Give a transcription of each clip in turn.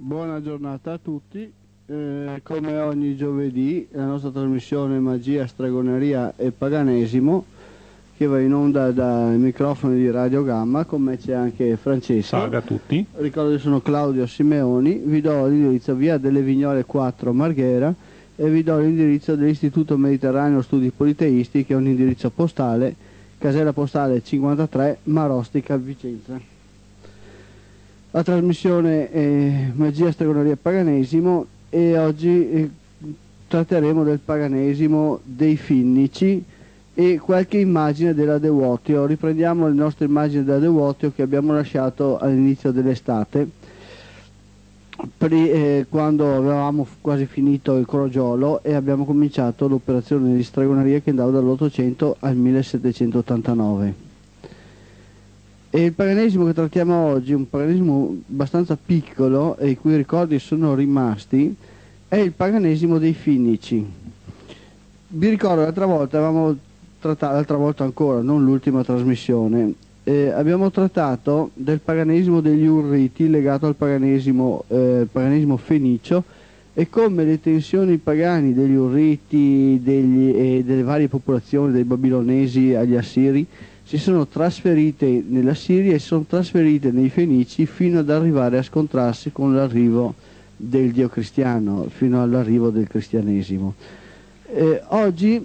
Buona giornata a tutti. Eh, come ogni giovedì la nostra trasmissione Magia, Stregoneria e Paganesimo che va in onda dai microfoni di Radio Gamma, con me c'è anche Francesco. Salve a tutti. Ricordo che sono Claudio Simeoni, vi do l'indirizzo via delle Vignole 4 Marghera e vi do l'indirizzo dell'Istituto Mediterraneo Studi Politeisti che è un indirizzo postale, casella postale 53 Marostica Vicenza. La trasmissione è Magia, Stregoneria e Paganesimo e oggi eh, tratteremo del paganesimo dei finnici e qualche immagine della Devuotio. Riprendiamo le nostre immagini della Devuotio che abbiamo lasciato all'inizio dell'estate, eh, quando avevamo quasi finito il crogiolo e abbiamo cominciato l'operazione di stregoneria che andava dall'800 al 1789. E il paganesimo che trattiamo oggi, un paganesimo abbastanza piccolo e i cui ricordi sono rimasti, è il paganesimo dei finnici. Vi ricordo l'altra volta avevamo trattato, l'altra volta ancora, non l'ultima trasmissione, eh, abbiamo trattato del paganesimo degli Urriti legato al paganesimo, eh, paganesimo fenicio e come le tensioni pagani degli Urriti e delle varie popolazioni, dai babilonesi agli assiri, si sono trasferite nella Siria e sono trasferite nei Fenici fino ad arrivare a scontrarsi con l'arrivo del Dio cristiano, fino all'arrivo del cristianesimo. Eh, oggi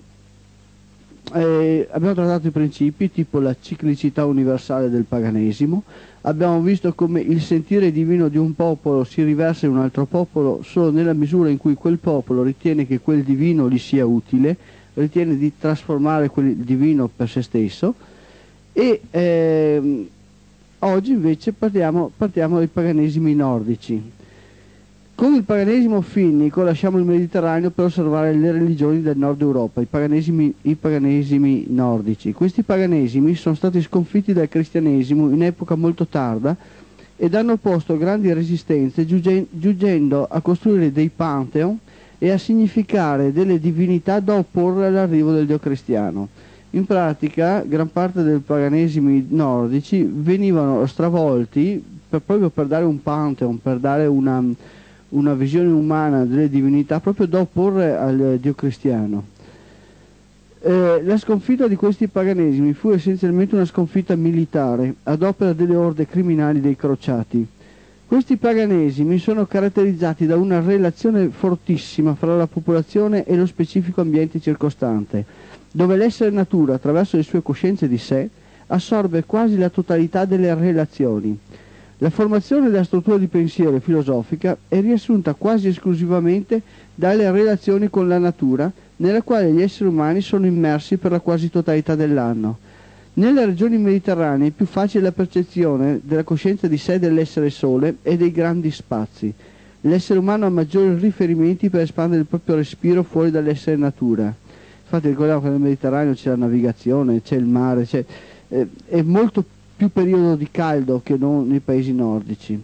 eh, abbiamo trattato i principi tipo la ciclicità universale del paganesimo, abbiamo visto come il sentire divino di un popolo si riversa in un altro popolo solo nella misura in cui quel popolo ritiene che quel divino gli sia utile, ritiene di trasformare quel divino per se stesso e ehm, oggi invece partiamo, partiamo dai paganesimi nordici. Con il paganesimo finnico lasciamo il Mediterraneo per osservare le religioni del nord Europa, i paganesimi, i paganesimi nordici. Questi paganesimi sono stati sconfitti dal cristianesimo in epoca molto tarda ed hanno posto grandi resistenze giungendo a costruire dei pantheon e a significare delle divinità da opporre all'arrivo del Dio cristiano. In pratica gran parte dei paganesimi nordici venivano stravolti per, proprio per dare un pantheon, per dare una una visione umana delle divinità proprio da opporre al Dio cristiano. Eh, la sconfitta di questi paganesimi fu essenzialmente una sconfitta militare ad opera delle orde criminali dei crociati. Questi paganesimi sono caratterizzati da una relazione fortissima fra la popolazione e lo specifico ambiente circostante, dove l'essere natura, attraverso le sue coscienze di sé, assorbe quasi la totalità delle relazioni la formazione della struttura di pensiero filosofica è riassunta quasi esclusivamente dalle relazioni con la natura, nella quale gli esseri umani sono immersi per la quasi totalità dell'anno. Nelle regioni mediterranee è più facile la percezione della coscienza di sé dell'essere sole e dei grandi spazi. L'essere umano ha maggiori riferimenti per espandere il proprio respiro fuori dall'essere natura. Infatti ricordiamo che nel Mediterraneo c'è la navigazione, c'è il mare, c'è, eh, è molto più periodo di caldo che non nei paesi nordici.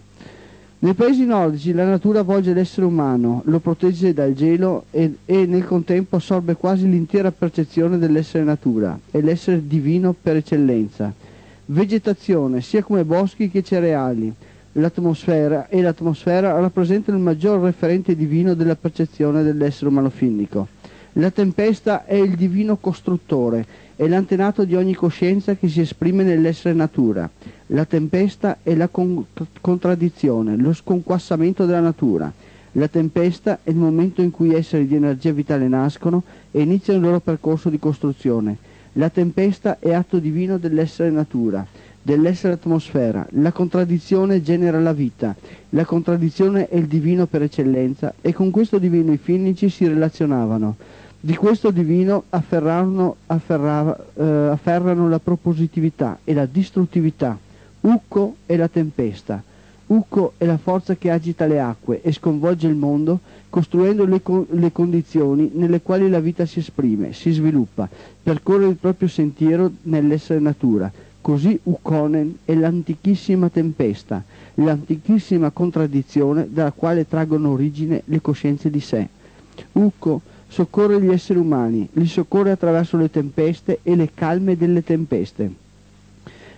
Nei paesi nordici la natura avvolge l'essere umano, lo protegge dal gelo e, e nel contempo assorbe quasi l'intera percezione dell'essere natura e l'essere divino per eccellenza. Vegetazione, sia come boschi che cereali, l'atmosfera e l'atmosfera rappresentano il maggior referente divino della percezione dell'essere umano finnico. La tempesta è il divino costruttore è l'antenato di ogni coscienza che si esprime nell'essere natura. La tempesta è la con- contraddizione, lo sconquassamento della natura. La tempesta è il momento in cui esseri di energia vitale nascono e iniziano il loro percorso di costruzione. La tempesta è atto divino dell'essere natura, dell'essere atmosfera. La contraddizione genera la vita. La contraddizione è il divino per eccellenza e con questo divino i finnici si relazionavano. Di questo divino afferrano, afferrava, eh, afferrano la propositività e la distruttività. Ucco è la tempesta. Ucco è la forza che agita le acque e sconvolge il mondo, costruendo le, co- le, condizioni nelle quali la vita si esprime, si sviluppa, percorre il proprio sentiero nell'essere natura. Così Ucconen è l'antichissima tempesta, l'antichissima contraddizione dalla quale traggono origine le coscienze di sé. Ucco soccorre gli esseri umani, li soccorre attraverso le tempeste e le calme delle tempeste.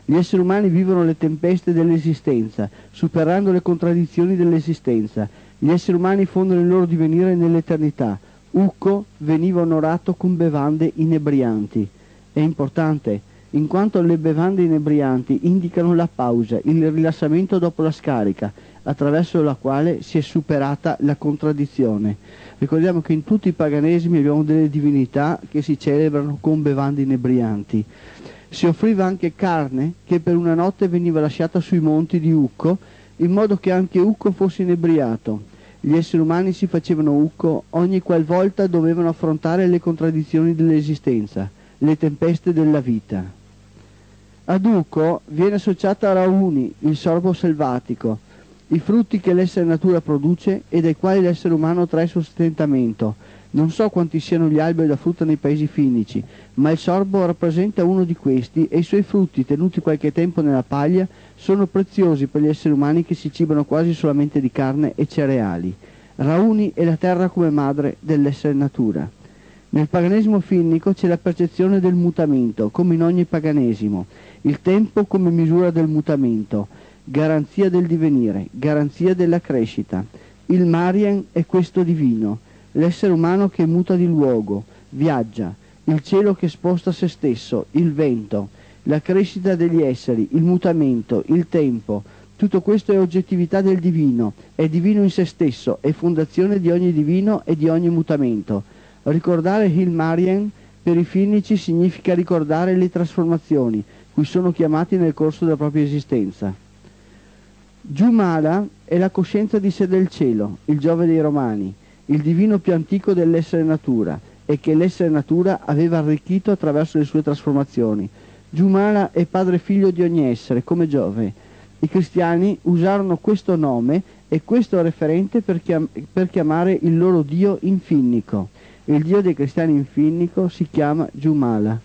Gli esseri umani vivono le tempeste dell'esistenza, superando le contraddizioni dell'esistenza. Gli esseri umani fondono il loro divenire nell'eternità. Ucco veniva onorato con bevande inebrianti. È importante, in quanto le bevande inebrianti indicano la pausa, il rilassamento dopo la scarica, attraverso la quale si è superata la contraddizione. Ricordiamo che in tutti i paganesimi abbiamo delle divinità che si celebrano con bevande inebrianti. Si offriva anche carne che per una notte veniva lasciata sui monti di Ucco, in modo che anche Ucco fosse inebriato. Gli esseri umani si facevano Ucco ogni qualvolta dovevano affrontare le contraddizioni dell'esistenza, le tempeste della vita. Ad Ucco viene associata Rauni, il sorbo selvatico, i frutti che l'essere natura produce e dai quali l'essere umano trae sostentamento, non so quanti siano gli alberi da frutta nei paesi finici, ma il sorbo rappresenta uno di questi e i suoi frutti, tenuti qualche tempo nella paglia, sono preziosi per gli esseri umani che si cibano quasi solamente di carne e cereali. Rauni è la terra come madre dell'essere natura. Nel paganesimo finnico c'è la percezione del mutamento, come in ogni paganesimo, il tempo come misura del mutamento, garanzia del divenire, garanzia della crescita. Il Marien è questo divino, l'essere umano che muta di luogo, viaggia, il cielo che sposta se stesso, il vento, la crescita degli esseri, il mutamento, il tempo, tutto questo è oggettività del divino, è divino in se stesso, è fondazione di ogni divino e di ogni mutamento. Ricordare Hilmarien per i finnici significa ricordare le trasformazioni, cui sono chiamati nel corso della propria esistenza. Jumala è la coscienza di sé del cielo, il Giove dei Romani, il divino più antico dell'essere natura e che l'essere natura aveva arricchito attraverso le sue trasformazioni. Giumala è padre figlio di ogni essere, come Giove. I cristiani usarono questo nome e questo referente per, chiam- per chiamare il loro Dio infinnico. Il Dio dei cristiani infinnico si chiama Giumala.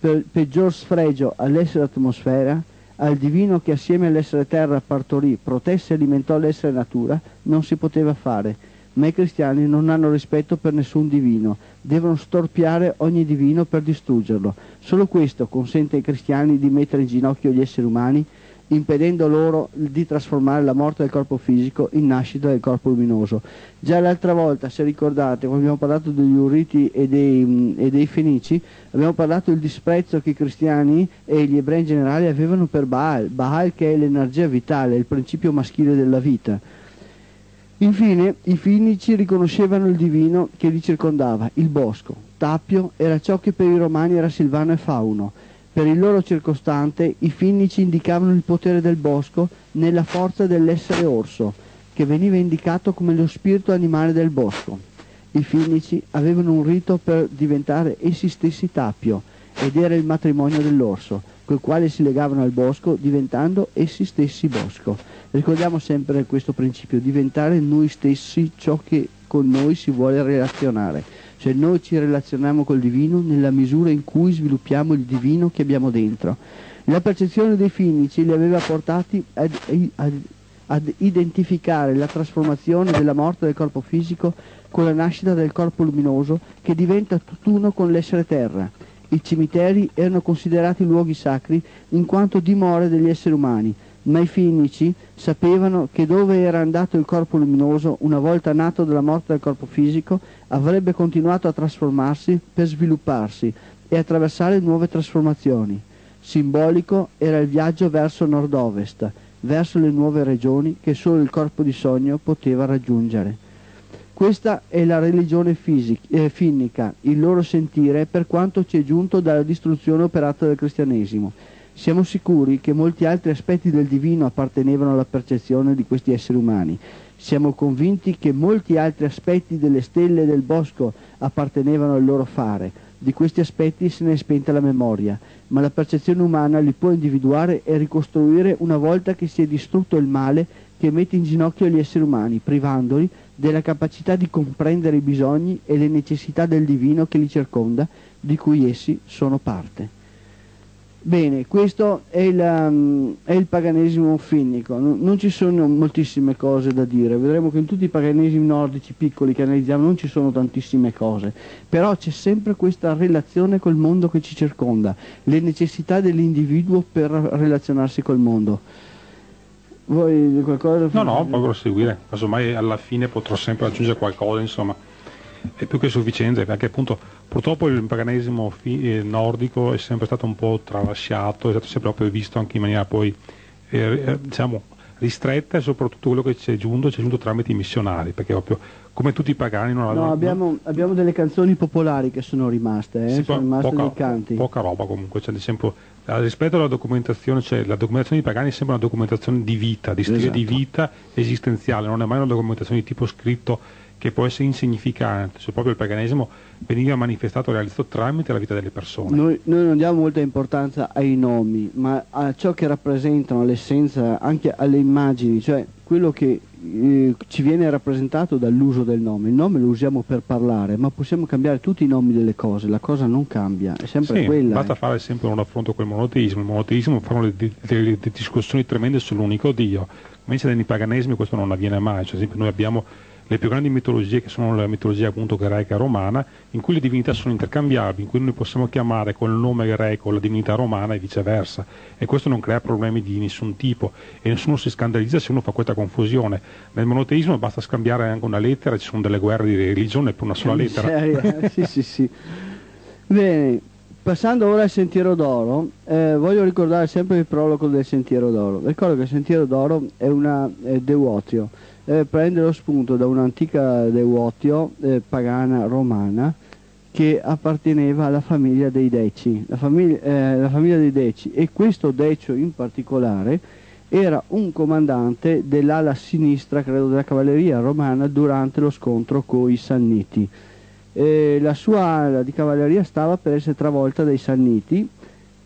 Per peggior sfregio all'essere atmosfera, al divino che assieme all'essere terra partorì, protesse e alimentò l'essere natura, non si poteva fare ma i cristiani non hanno rispetto per nessun divino, devono storpiare ogni divino per distruggerlo. Solo questo consente ai cristiani di mettere in ginocchio gli esseri umani, impedendo loro di trasformare la morte del corpo fisico in nascita del corpo luminoso. Già l'altra volta, se ricordate, quando abbiamo parlato degli Uriti e dei, e dei Fenici, abbiamo parlato del disprezzo che i cristiani e gli ebrei in generale avevano per Baal, Baal che è l'energia vitale, il principio maschile della vita. Infine i finici riconoscevano il divino che li circondava, il bosco. Tapio era ciò che per i romani era Silvano e Fauno. Per il loro circostante i finnici indicavano il potere del bosco nella forza dell'essere orso, che veniva indicato come lo spirito animale del bosco. I finnici avevano un rito per diventare essi stessi Tapio, ed era il matrimonio dell'orso, col quale si legavano al bosco diventando essi stessi bosco. Ricordiamo sempre questo principio, diventare noi stessi ciò che con noi si vuole relazionare, cioè noi ci relazioniamo col divino nella misura in cui sviluppiamo il divino che abbiamo dentro. La percezione dei finici li aveva portati ad, ad, ad identificare la trasformazione della morte del corpo fisico con la nascita del corpo luminoso che diventa tutt'uno con l'essere terra. I cimiteri erano considerati luoghi sacri in quanto dimore degli esseri umani, ma i finnici sapevano che dove era andato il corpo luminoso, una volta nato dalla morte del corpo fisico, avrebbe continuato a trasformarsi per svilupparsi e attraversare nuove trasformazioni. Simbolico era il viaggio verso nord-ovest, verso le nuove regioni che solo il corpo di sogno poteva raggiungere. Questa è la religione fisica, eh, finnica, il loro sentire per quanto ci è giunto dalla distruzione operata dal cristianesimo siamo sicuri che molti altri aspetti del divino appartenevano alla percezione di questi esseri umani. Siamo convinti che molti altri aspetti delle stelle del bosco appartenevano al loro fare. Di questi aspetti se ne è spenta la memoria, ma la percezione umana li può individuare e ricostruire una volta che si è distrutto il male che mette in ginocchio gli esseri umani, privandoli della capacità di comprendere i bisogni e le necessità del divino che li circonda, di cui essi sono parte. Bene, questo è il, um, è il paganesimo finnico, non, non, ci sono moltissime cose da dire, vedremo che in tutti i paganesimi nordici piccoli che analizziamo non ci sono tantissime cose, però c'è sempre questa relazione col mondo che ci circonda, le necessità dell'individuo per relazionarsi col mondo. Voi qualcosa? No, no, può proseguire, casomai alla fine potrò sempre aggiungere qualcosa, insomma è più che sufficiente perché appunto purtroppo il paganesimo eh, nordico è sempre stato un po' tralasciato, è stato sempre proprio visto anche in maniera poi eh, eh diciamo ristretta e soprattutto quello che ci è giunto, ci è giunto tramite i missionari, perché proprio come tutti i pagani non no, abbiamo, no? abbiamo, delle canzoni popolari che sono rimaste, eh? sì, sono rimaste poca, canti. Poca roba comunque, cioè, esempio, rispetto alla documentazione, cioè, la documentazione dei pagani sembra una documentazione di vita, di stile esatto. di vita esistenziale, non è mai una documentazione di tipo scritto che può essere insignificante, cioè proprio il paganesimo veniva manifestato e realizzato tramite la vita delle persone. Noi, noi, non diamo molta importanza ai nomi, ma a ciò che rappresentano, all'essenza, anche alle immagini, cioè quello che eh, ci viene rappresentato dall'uso del nome. Il nome lo usiamo per parlare, ma possiamo cambiare tutti i nomi delle cose, la cosa non cambia, è sempre sì, quella. Basta eh. fare sempre un raffronto con il monoteismo, il monoteismo fanno delle, delle discussioni tremende sull'unico Dio, invece nei paganesimi questo non avviene mai, cioè, ad esempio noi abbiamo le più grandi mitologie che sono la mitologia appunto greca e romana, in cui le divinità sono intercambiabili, in cui noi possiamo chiamare col nome greco la divinità romana e viceversa. E questo non crea problemi di nessun tipo e nessuno si scandalizza se uno fa questa confusione. Nel monoteismo basta scambiare anche una lettera, ci sono delle guerre di religione per una sola lettera. sì, sì, sì. Bene, passando ora al Sentiero d'Oro, eh, voglio ricordare sempre il prologo del Sentiero d'Oro. Ricordo che il Sentiero d'Oro è una è devotio eh, prende lo spunto da un'antica devotio eh, pagana romana che apparteneva alla famiglia dei Deci, la famiglia, eh, la famiglia dei Deci e questo Decio in particolare era un comandante dell'ala sinistra, credo, della cavalleria romana durante lo scontro con i Sanniti. Eh, la sua ala di cavalleria stava per essere travolta dai Sanniti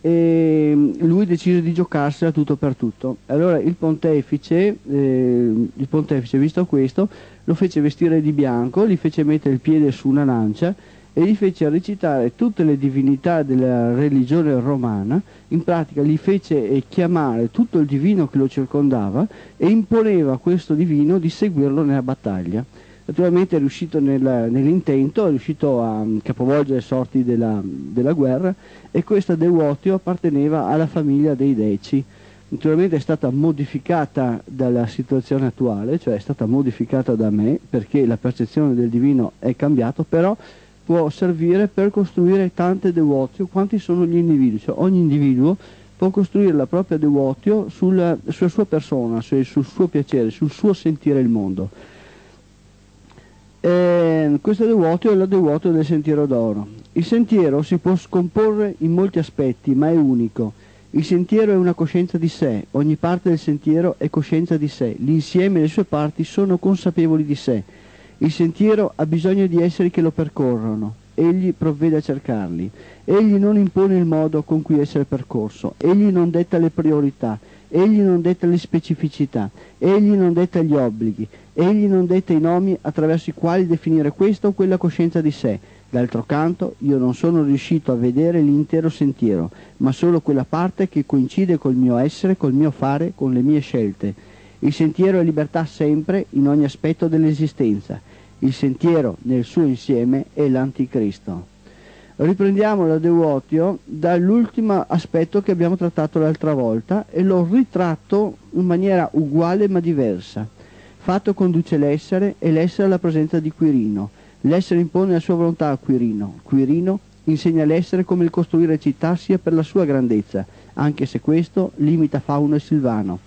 e lui decise di giocarsela tutto per tutto. Allora il pontefice, eh, il pontefice, visto questo, lo fece vestire di bianco, gli fece mettere il piede su una lancia e gli fece recitare tutte le divinità della religione romana, in pratica gli fece eh, chiamare tutto il divino che lo circondava e imponeva a questo divino di seguirlo nella battaglia naturalmente è riuscito nel, nell'intento, è riuscito a mm, capovolgere le sorti della, della guerra e questa Dewotio apparteneva alla famiglia dei Deci. Naturalmente è stata modificata dalla situazione attuale, cioè è stata modificata da me perché la percezione del divino è cambiata, però può servire per costruire tante devotio quanti sono gli individui, cioè ogni individuo può costruire la propria devotio sulla, sulla sua persona, sul suo piacere, sul suo sentire il mondo. Eh, questo devuoto è la devuoto del sentiero d'oro. Il sentiero si può scomporre in molti aspetti, ma è unico. Il sentiero è una coscienza di sé, ogni parte del sentiero è coscienza di sé, l'insieme delle sue parti sono consapevoli di sé. Il sentiero ha bisogno di esseri che lo percorrono, egli provvede a cercarli, egli non impone il modo con cui essere percorso, egli non detta le priorità, egli non detta le specificità, egli non detta gli obblighi, egli non detta i nomi attraverso i quali definire questa o quella coscienza di sé. D'altro canto, io non sono riuscito a vedere l'intero sentiero, ma solo quella parte che coincide col mio essere, col mio fare, con le mie scelte. Il sentiero è libertà sempre, in ogni aspetto dell'esistenza. Il sentiero, nel suo insieme, è l'anticristo. Riprendiamo la Devuotio dall'ultimo aspetto che abbiamo trattato l'altra volta e l'ho ritratto in maniera uguale ma diversa. Fatto conduce l'essere e l'essere alla presenza di Quirino. L'essere impone la sua volontà a Quirino. Quirino insegna l'essere come il costruire città sia per la sua grandezza, anche se questo limita Fauno e Silvano.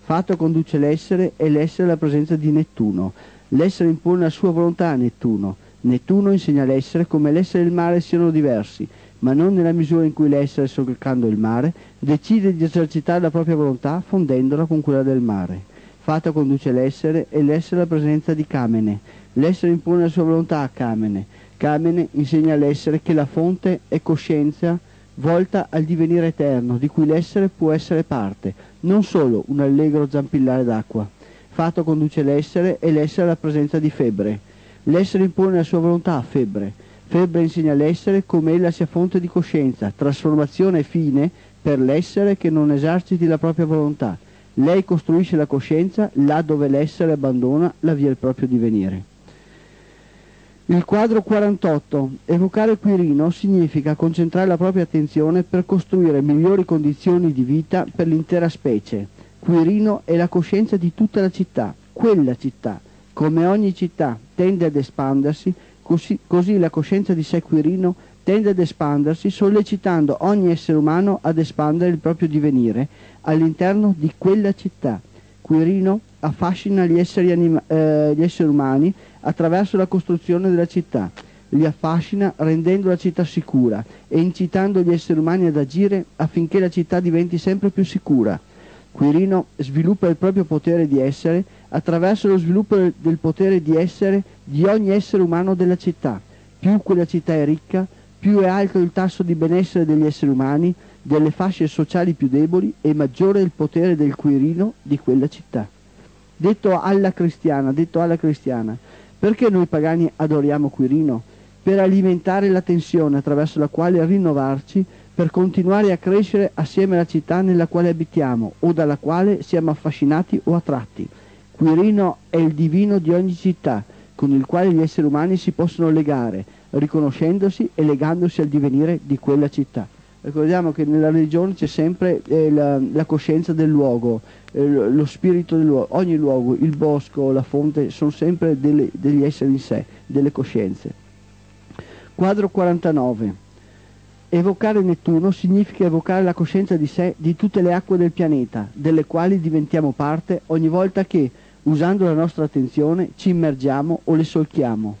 Fatto conduce l'essere e l'essere alla presenza di Nettuno. L'essere impone la sua volontà a Nettuno Nettuno insegna l'essere come l'essere e il mare siano diversi, ma non nella misura in cui l'essere, solcando il mare, decide di esercitare la propria volontà fondendola con quella del mare. Fata conduce l'essere e l'essere la presenza di Camene. L'essere impone la sua volontà a Camene. Camene insegna all'essere che la fonte è coscienza volta al divenire eterno, di cui l'essere può essere parte, non solo un allegro zampillare d'acqua. Fato conduce l'essere e l'essere la presenza di febbre. L'essere impone la sua volontà a febbre. Febbre insegna all'essere come ella sia fonte di coscienza, trasformazione e fine per l'essere che non eserciti la propria volontà. Lei costruisce la coscienza là dove l'essere abbandona la via del proprio divenire. Il quadro 48. Evocare Quirino significa concentrare la propria attenzione per costruire migliori condizioni di vita per l'intera specie. Quirino è la coscienza di tutta la città, quella città. Come ogni città tende ad espandersi, così, così la coscienza di sé Quirino tende ad espandersi sollecitando ogni essere umano ad espandere il proprio divenire all'interno di quella città. Quirino affascina gli esseri, eh, gli esseri umani attraverso la costruzione della città, li affascina rendendo la città sicura e incitando gli esseri umani ad agire affinché la città diventi sempre più sicura. Quirino sviluppa il proprio potere di essere attraverso lo sviluppo del potere di essere di ogni essere umano della città. Più quella città è ricca, più è alto il tasso di benessere degli esseri umani, delle fasce sociali più deboli e maggiore il potere del Quirino di quella città. Detto alla cristiana, detto alla cristiana, perché noi pagani adoriamo Quirino? Per alimentare la tensione attraverso la quale rinnovarci, per continuare a crescere assieme alla città nella quale abitiamo o dalla quale siamo affascinati o attratti. Quirino è il divino di ogni città, con il quale gli esseri umani si possono legare, riconoscendosi e legandosi al divenire di quella città. Ricordiamo che nella religione c'è sempre eh, la, la, coscienza del luogo, eh, lo spirito del luogo, ogni luogo, il bosco, la fonte, sono sempre delle, degli esseri in sé, delle coscienze. Quadro 49. Evocare Nettuno significa evocare la coscienza di sé di tutte le acque del pianeta, delle quali diventiamo parte ogni volta che, usando la nostra attenzione, ci immergiamo o le solchiamo.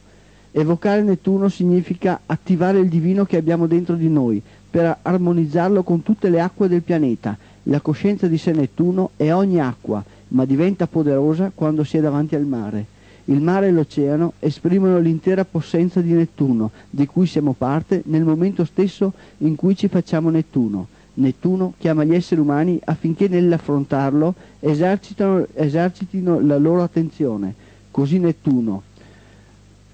Evocare Nettuno significa attivare il divino che abbiamo dentro di noi per armonizzarlo con tutte le acque del pianeta. La coscienza di sé Nettuno è ogni acqua, ma diventa poderosa quando si è davanti al mare. Il mare e l'oceano esprimono l'intera possenza di Nettuno, di cui siamo parte nel momento stesso in cui ci facciamo Nettuno. Nettuno chiama gli esseri umani affinché nell'affrontarlo esercitino la loro attenzione. Così Nettuno,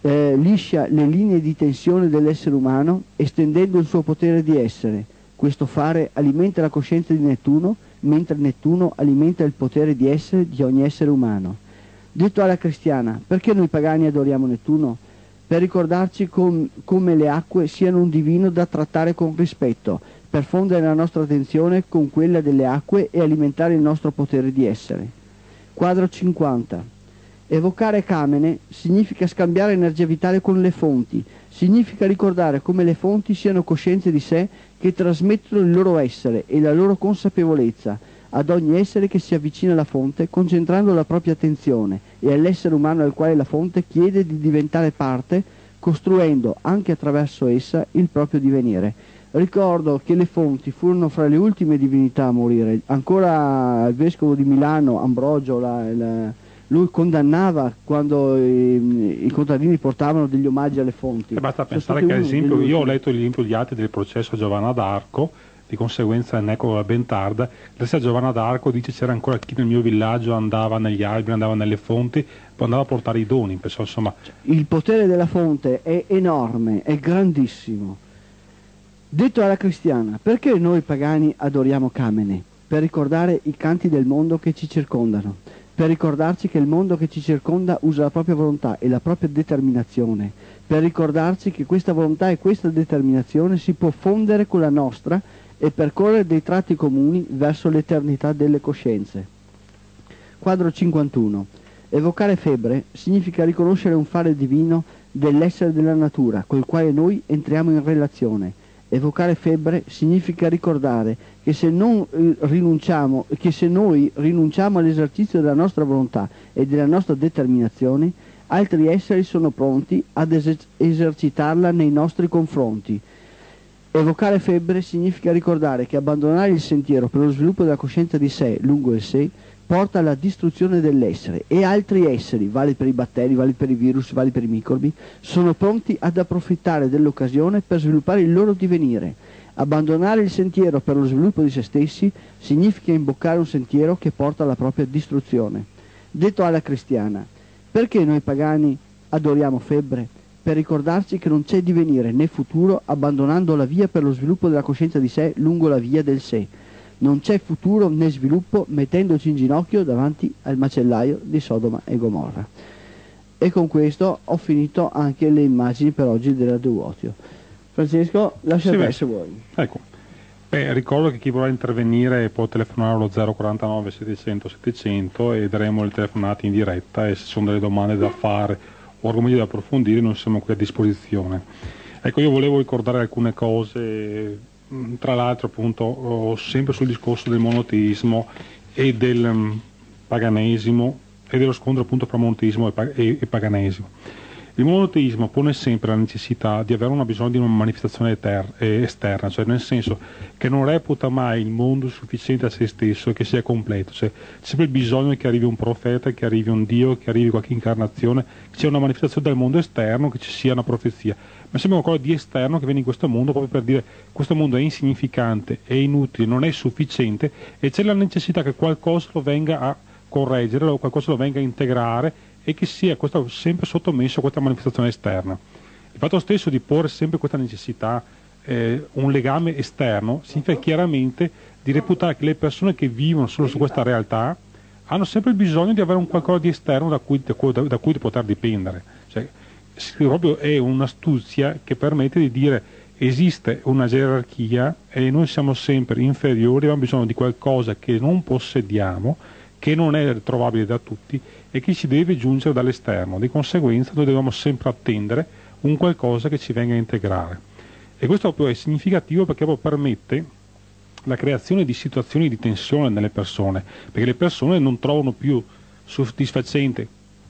eh, liscia le linee di tensione dell'essere umano estendendo il suo potere di essere. Questo fare alimenta la coscienza di Nettuno, mentre Nettuno alimenta il potere di essere di ogni essere umano. Detto alla cristiana, perché noi pagani adoriamo Nettuno? Per ricordarci com- come le acque siano un divino da trattare con rispetto, per fondere la nostra attenzione con quella delle acque e alimentare il nostro potere di essere. Quadro 50. Evocare Kamene significa scambiare energia vitale con le fonti, significa ricordare come le fonti siano coscienze di sé che trasmettono il loro essere e la loro consapevolezza ad ogni essere che si avvicina alla fonte concentrando la propria attenzione e all'essere umano al quale la fonte chiede di diventare parte costruendo anche attraverso essa il proprio divenire. Ricordo che le fonti furono fra le ultime divinità a morire, ancora il vescovo di Milano, Ambrogio, la, la lui condannava quando i, i, contadini portavano degli omaggi alle fonti. E basta pensare che ad esempio io ho letto gli atti del processo Giovanna d'Arco, di conseguenza Neco ben tarda, la Giovanna d'Arco dice c'era ancora chi nel mio villaggio andava negli alberi, andava nelle fonti, poi andava a portare i doni, penso, insomma. Il potere della fonte è enorme, è grandissimo. Detto alla cristiana, perché noi pagani adoriamo Camene? Per ricordare i canti del mondo che ci circondano per ricordarci che il mondo che ci circonda usa la propria volontà e la propria determinazione, per ricordarci che questa volontà e questa determinazione si può fondere con la nostra e percorrere dei tratti comuni verso l'eternità delle coscienze. Quadro 51. Evocare febbre significa riconoscere un fare divino dell'essere della natura, col quale noi entriamo in relazione Evocare febbre significa ricordare che se, eh, che se noi rinunciamo all'esercizio della nostra volontà e della nostra determinazione, altri esseri sono pronti ad eser- esercitarla nei nostri confronti. Evocare febbre significa ricordare che abbandonare il sentiero per lo sviluppo della coscienza di sé lungo il sé porta alla distruzione dell'essere e altri esseri, vale per i batteri, vale per i virus, vale per i microbi, sono pronti ad approfittare dell'occasione per sviluppare il loro divenire. Abbandonare il sentiero per lo sviluppo di se stessi significa imboccare un sentiero che porta alla propria distruzione. Detto alla cristiana, perché noi pagani adoriamo febbre? Per ricordarci che non c'è divenire né futuro abbandonando la via per lo sviluppo della coscienza di sé lungo la via del sé Non c'è futuro né sviluppo mettendoci in ginocchio davanti al macellaio di Sodoma e Gomorra. E con questo ho finito anche le immagini per oggi della Duotio. Francesco, lascia sì, te se vuoi. Ecco. Beh, ricordo che chi vorrà intervenire può telefonare allo 049 700 700 e daremo le telefonate in diretta e se sono delle domande da fare o argomenti da approfondire noi siamo qui a disposizione. Ecco, io volevo ricordare alcune cose, mm, tra l'altro appunto sempre sul discorso del monoteismo e del um, paganesimo e dello scontro appunto fra monoteismo e paganesimo. Il monoteismo pone sempre la necessità di avere una bisogno di una manifestazione eh, esterna, cioè nel senso che non reputa mai il mondo sufficiente a se stesso e che sia completo, cioè c'è sempre il bisogno che arrivi un profeta, che arrivi un Dio, che arrivi qualche incarnazione, che sia una manifestazione del mondo esterno, che ci sia una profezia, ma sembra qualcosa di esterno che viene in questo mondo proprio per dire questo mondo è insignificante, è inutile, non è sufficiente e c'è la necessità che qualcosa lo venga a correggere, qualcosa lo venga a integrare e che sia questo, sempre sottomesso a questa manifestazione esterna. Il fatto stesso di porre sempre questa necessità, eh, un legame esterno, significa chiaramente di reputare che le persone che vivono solo su questa realtà hanno sempre bisogno di avere un qualcosa di esterno da cui, da, da cui poter dipendere. Cioè, proprio è un'astuzia che permette di dire esiste una gerarchia e noi siamo sempre inferiori, abbiamo bisogno di qualcosa che non possediamo, che non è trovabile da tutti e che ci deve giungere dall'esterno. Di conseguenza noi dobbiamo sempre attendere un qualcosa che ci venga a integrare. E questo proprio è significativo perché permette la creazione di situazioni di tensione nelle persone, perché le persone non trovano più soddisfacente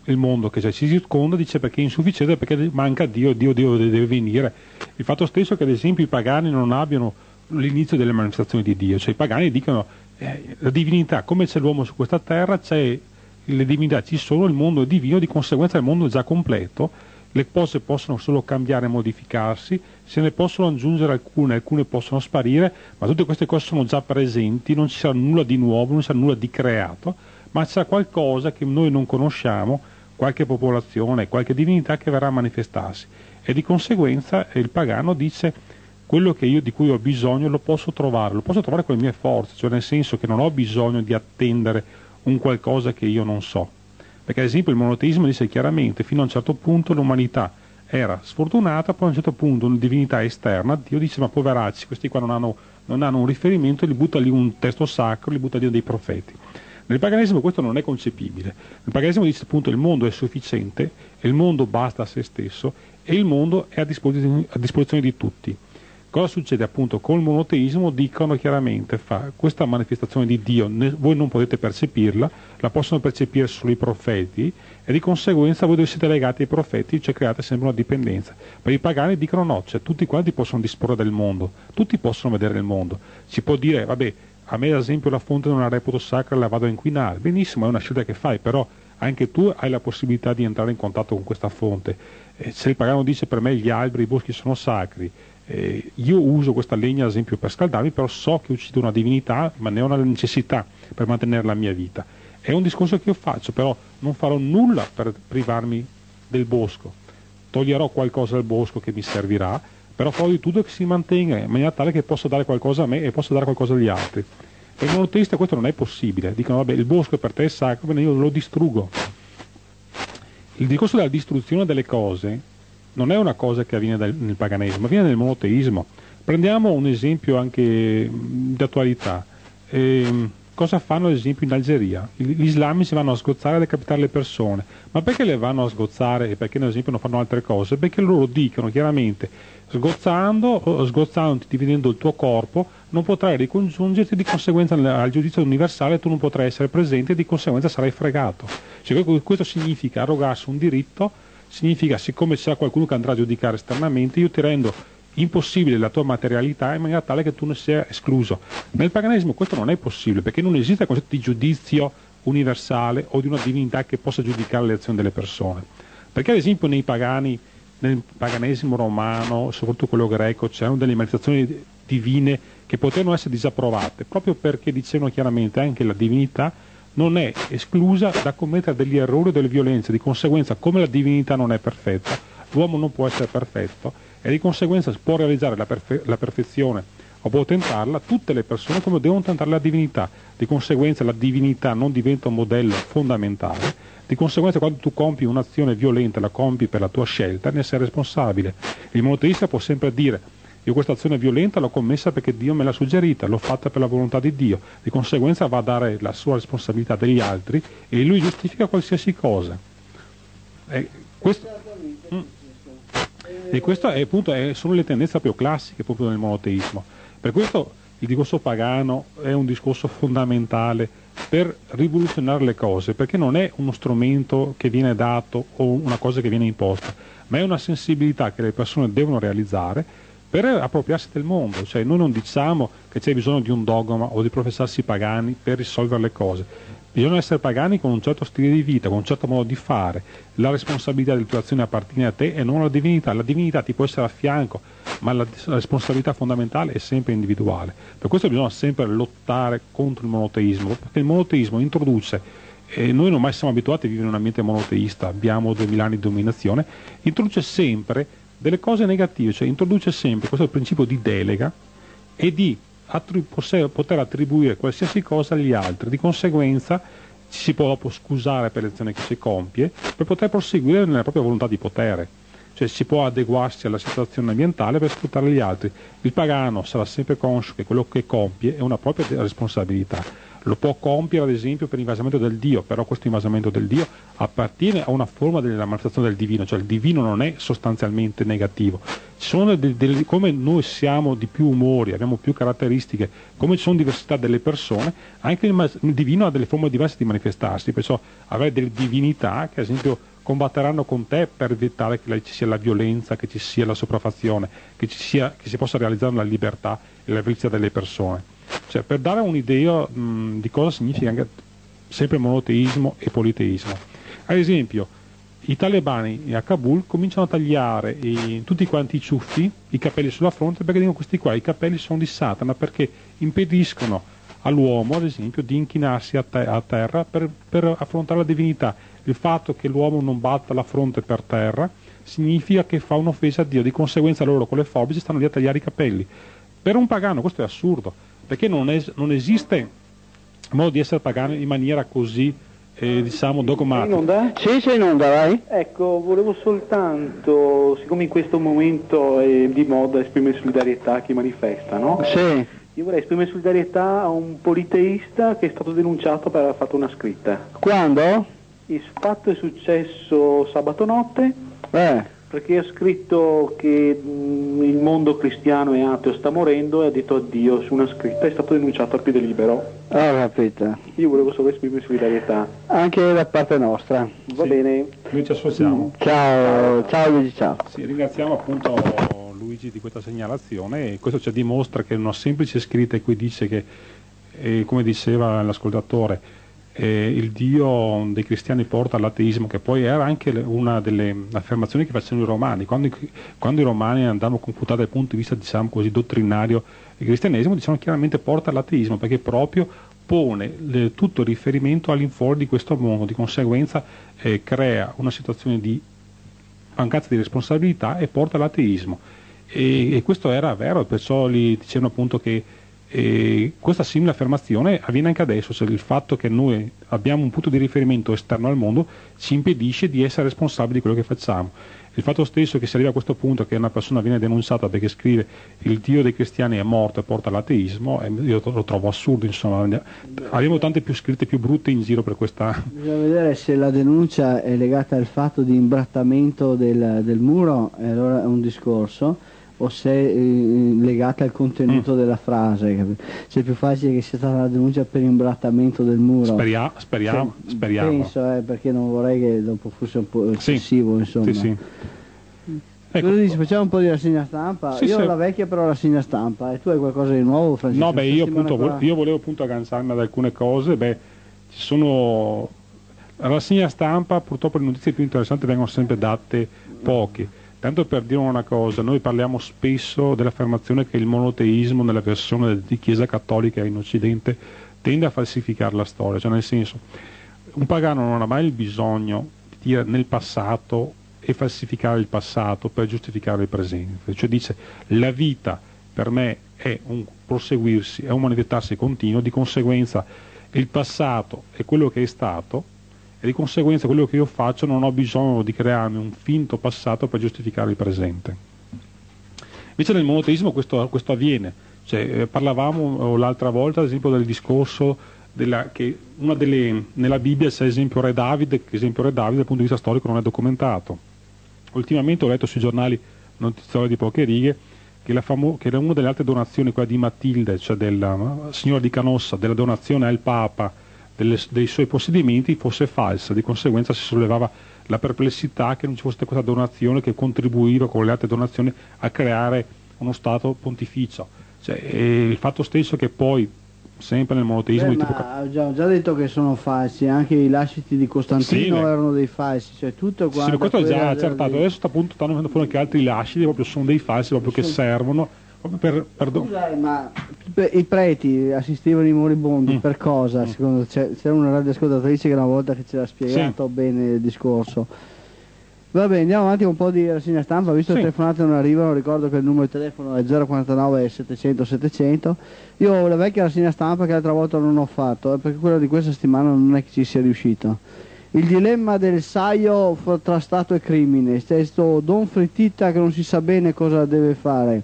il mondo che ci circonda, dice perché è insufficiente, perché manca Dio, Dio, Dio deve venire. Il fatto stesso che ad esempio i pagani non abbiano l'inizio delle manifestazioni di Dio, cioè i pagani dicono eh, la divinità, come c'è l'uomo su questa terra, c'è le divinità ci sono, il mondo è divino, di conseguenza il mondo è già completo, le cose possono solo cambiare e modificarsi, se ne possono aggiungere alcune, alcune possono sparire, ma tutte queste cose sono già presenti, non ci sarà nulla di nuovo, non ci sarà nulla di creato, ma c'è qualcosa che noi non conosciamo, qualche popolazione, qualche divinità che verrà a manifestarsi. E di conseguenza il pagano dice quello io, di cui ho bisogno lo posso trovare, lo posso trovare con le mie forze, cioè nel senso che non ho bisogno di attendere un qualcosa che io non so. Perché ad esempio il monoteismo dice chiaramente fino a un certo punto l'umanità era sfortunata, poi a un certo punto una divinità esterna, Dio dice ma poveracci, questi qua non hanno, non hanno un riferimento, li butta lì un testo sacro, li butta lì dei profeti. Nel paganesimo questo non è concepibile. Nel paganesimo dice appunto il mondo è sufficiente, il mondo basta a se stesso e il mondo è a disposizione, a disposizione di tutti. Cosa succede appunto col monoteismo? Dicono chiaramente fa, questa manifestazione di Dio ne, voi non potete percepirla, la possono percepire solo i profeti e di conseguenza voi siete legati ai profeti, cioè create sempre una dipendenza. Per i pagani dicono no, cioè tutti quanti possono disporre del mondo, tutti possono vedere il mondo. Si può dire, vabbè, a me ad esempio la fonte non la reputo sacra, la vado a inquinare, benissimo, è una scelta che fai, però anche tu hai la possibilità di entrare in contatto con questa fonte. Eh, se il pagano dice per me gli alberi, i boschi sono sacri, eh, io uso questa legna ad esempio per scaldarmi, però so che uccido una divinità, ma ne ho una necessità per mantenere la mia vita. È un discorso che io faccio, però non farò nulla per privarmi del bosco. Toglierò qualcosa dal bosco che mi servirà, però farò di tutto che si mantenga in maniera tale che possa dare qualcosa a me e possa dare qualcosa agli altri. Per il monoteista questo non è possibile. Dicono, vabbè, il bosco per te è sacro, bene, io lo distruggo. Il discorso della distruzione delle cose non è una cosa che avviene nel paganesimo, avviene nel monoteismo. Prendiamo un esempio anche d'attualità. Eh, cosa fanno ad esempio in Algeria? Gli islamici vanno a sgozzare e decapitare le persone. Ma perché le vanno a sgozzare e perché ad esempio non fanno altre cose? Perché loro dicono chiaramente sgozzando, sgozzando, dividendo il tuo corpo, non potrai ricongiungerti, di conseguenza al giudizio universale tu non potrai essere presente e di conseguenza sarai fregato. Cioè, questo significa arrogarsi un diritto significa siccome c'è qualcuno che andrà a giudicare esternamente, io ti rendo impossibile la tua materialità in maniera tale che tu ne sia escluso. Nel paganesimo questo non è possibile perché non esiste il concetto di giudizio universale o di una divinità che possa giudicare le azioni delle persone. Perché ad esempio nei pagani, nel paganesimo romano, soprattutto quello greco, c'erano delle manifestazioni divine che potevano essere disapprovate, proprio perché dicevano chiaramente anche la divinità non è esclusa da commettere degli errori o delle violenze, di conseguenza come la divinità non è perfetta, l'uomo non può essere perfetto e di conseguenza può realizzare la, perfe- la perfezione o può tentarla tutte le persone come devono tentare la divinità. Di conseguenza la divinità non diventa un modello fondamentale, di conseguenza quando tu compi un'azione violenta, la compi per la tua scelta, ne sei responsabile. Il monoteista può sempre dire io questa azione violenta l'ho commessa perché Dio me l'ha suggerita, l'ho fatta per la volontà di Dio, di conseguenza va a dare la sua responsabilità degli altri e lui giustifica qualsiasi cosa. E questo, mm, e questo è, appunto, è, sono le tendenze più classiche proprio nel monoteismo. Per questo il discorso pagano è un discorso fondamentale per rivoluzionare le cose, perché non è uno strumento che viene dato o una cosa che viene imposta, ma è una sensibilità che le persone devono realizzare per appropriarsi del mondo, cioè noi non diciamo che c'è bisogno di un dogma o di professarsi pagani per risolvere le cose, bisogna essere pagani con un certo stile di vita, con un certo modo di fare, la responsabilità delle tue azioni appartiene a te e non alla divinità, la divinità ti può essere a fianco, ma la responsabilità fondamentale è sempre individuale, per questo bisogna sempre lottare contro il monoteismo, perché il monoteismo introduce e noi non mai siamo abituati a vivere in un ambiente monoteista, abbiamo 2000 anni di dominazione, introduce sempre delle cose negative, cioè introduce sempre questo principio di delega e di attribu- poter attribuire qualsiasi cosa agli altri, di conseguenza ci si può dopo scusare per l'azione che si compie per poter proseguire nella propria volontà di potere, cioè si può adeguarsi alla situazione ambientale per sfruttare gli altri. Il pagano sarà sempre conscio che quello che compie è una propria responsabilità lo può compiere ad esempio per invasamento del Dio, però questo invasamento del Dio appartiene a una forma della manifestazione del divino, cioè il divino non è sostanzialmente negativo. De, de, come noi siamo di più umori, abbiamo più caratteristiche, come ci sono diversità delle persone, anche il, il divino ha delle forme diverse di manifestarsi, perciò avere delle divinità che ad esempio combatteranno con te per evitare che ci sia la violenza, che ci sia la sopraffazione, che, che si possa realizzare la libertà e la felicità delle persone. Cioè, per dare un'idea mh, di cosa significa anche sempre monoteismo e politeismo. Ad esempio, i talebani a Kabul cominciano a tagliare i, tutti quanti i ciuffi, i capelli sulla fronte, perché dicono questi qua, i capelli sono di Satana, perché impediscono all'uomo, ad esempio, di inchinarsi a, te, a terra per, per, affrontare la divinità. Il fatto che l'uomo non batta la fronte per terra significa che fa un'offesa a Dio, di conseguenza loro con le forbici stanno lì a tagliare i capelli. Per un pagano questo è assurdo, perché non, es- non esiste modo di essere pagani in maniera così eh, diciamo dogmatica. In onda? Sì, sei in onda, vai. Ecco, volevo soltanto, siccome in questo momento è di moda esprimere solidarietà a chi manifesta, no? Sì. Io vorrei esprimere solidarietà a un politeista che è stato denunciato per aver fatto una scritta. Quando? Il fatto è successo sabato notte. Eh perché ha scritto che mh, il mondo cristiano e ateo sta morendo e ha detto addio su una scritta, è stato denunciato a piede libero. Ho oh, capito. Io volevo solo esprimere solidarietà. Anche da parte nostra. Va sì. bene. Noi ci associamo. Ciao, ciao Luigi, ciao. Sì, ringraziamo appunto Luigi di questa segnalazione e questo ci dimostra che una semplice scritta in cui dice che, eh, come diceva l'ascoltatore, eh, il Dio dei cristiani porta all'ateismo, che poi era anche una delle affermazioni che facevano i romani. Quando, quando i romani andavano confutati dal punto di vista diciamo così, dottrinario il cristianesimo, diciamo chiaramente porta all'ateismo, perché proprio pone le, tutto il riferimento all'infuori di questo mondo, di conseguenza eh, crea una situazione di mancanza di responsabilità e porta all'ateismo. E, e questo era vero, perciò gli dicevano appunto che e questa simile affermazione avviene anche adesso, cioè il fatto che noi abbiamo un punto di riferimento esterno al mondo ci impedisce di essere responsabili di quello che facciamo. Il fatto stesso che si arriva a questo punto che una persona viene denunciata perché scrive il Dio dei cristiani è morto e porta all'ateismo, io lo trovo assurdo, insomma, abbiamo tante più scritte più brutte in giro per questa... Bisogna vedere se la denuncia è legata al fatto di imbrattamento del, del muro, allora è un discorso o se è eh, legata al contenuto mm. della frase. Se è più facile che sia stata una denuncia per imbrattamento del muro. Speria speriamo, cioè, speriamo. Penso, eh, perché non vorrei che dopo fosse un po' eccessivo, sì. insomma. Sì, sì. Ecco. Tu dici facciamo un po' di rassegna stampa, sì, io ho la vecchia però rassegna stampa e tu hai qualcosa di nuovo Francesco? No, beh io, appunto, io volevo appunto agganciarmi ad alcune cose, beh ci sono, la rassegna stampa purtroppo le notizie più interessanti vengono sempre date poche, Tanto per dire una cosa, noi parliamo spesso dell'affermazione che il monoteismo nella versione di Chiesa Cattolica in Occidente tende a falsificare la storia, cioè nel senso, un pagano non ha mai il bisogno di dire nel passato e falsificare il passato per giustificare il presente, cioè dice la vita per me è un proseguirsi, è un manifestarsi continuo, di conseguenza il passato è quello che è stato e di conseguenza quello che io faccio non ho bisogno di crearmi un finto passato per giustificare il presente. Invece nel monoteismo questo, questo avviene, cioè, eh, parlavamo l'altra volta ad esempio del discorso della, che delle, nella Bibbia c'è esempio Re Davide, che esempio Re Davide dal punto di vista storico non è documentato. Ultimamente ho letto sui giornali notizie di poche righe che, che, era una delle altre donazioni, quella di Matilde, cioè della uh, signora di Canossa, della donazione al Papa delle, dei suoi possedimenti fosse falsa, di conseguenza si sollevava la perplessità che non ci fosse questa donazione che contribuiva con le altre donazioni a creare uno Stato pontificio. Cioè, il fatto stesso che poi sempre nel monoteismo Beh, tipo... già, ho già detto che sono falsi anche i lasciti di Costantino sì, erano dei falsi cioè tutto quanto sì, questo è già accertato. di... adesso appunto stanno venendo fuori anche altri lasciti proprio sono dei falsi proprio sono... che servono per, per Scusai, ma i preti assistevano i moribondi mm. per cosa? Mm. Secondo c'era una radioascoltatrice che una volta che ci ha spiegato sì. bene il discorso. Va bene, andiamo avanti con un po' di rassegna stampa, visto sì. che le telefonate non arrivano, ricordo che il numero di telefono è 049 700 700. Io ho la vecchia rassegna stampa che l'altra volta non ho fatto, eh, perché quella di questa settimana non è che ci sia riuscito. Il dilemma del saio tra Stato e crimine, c'è questo Don Frittita che non si sa bene cosa deve fare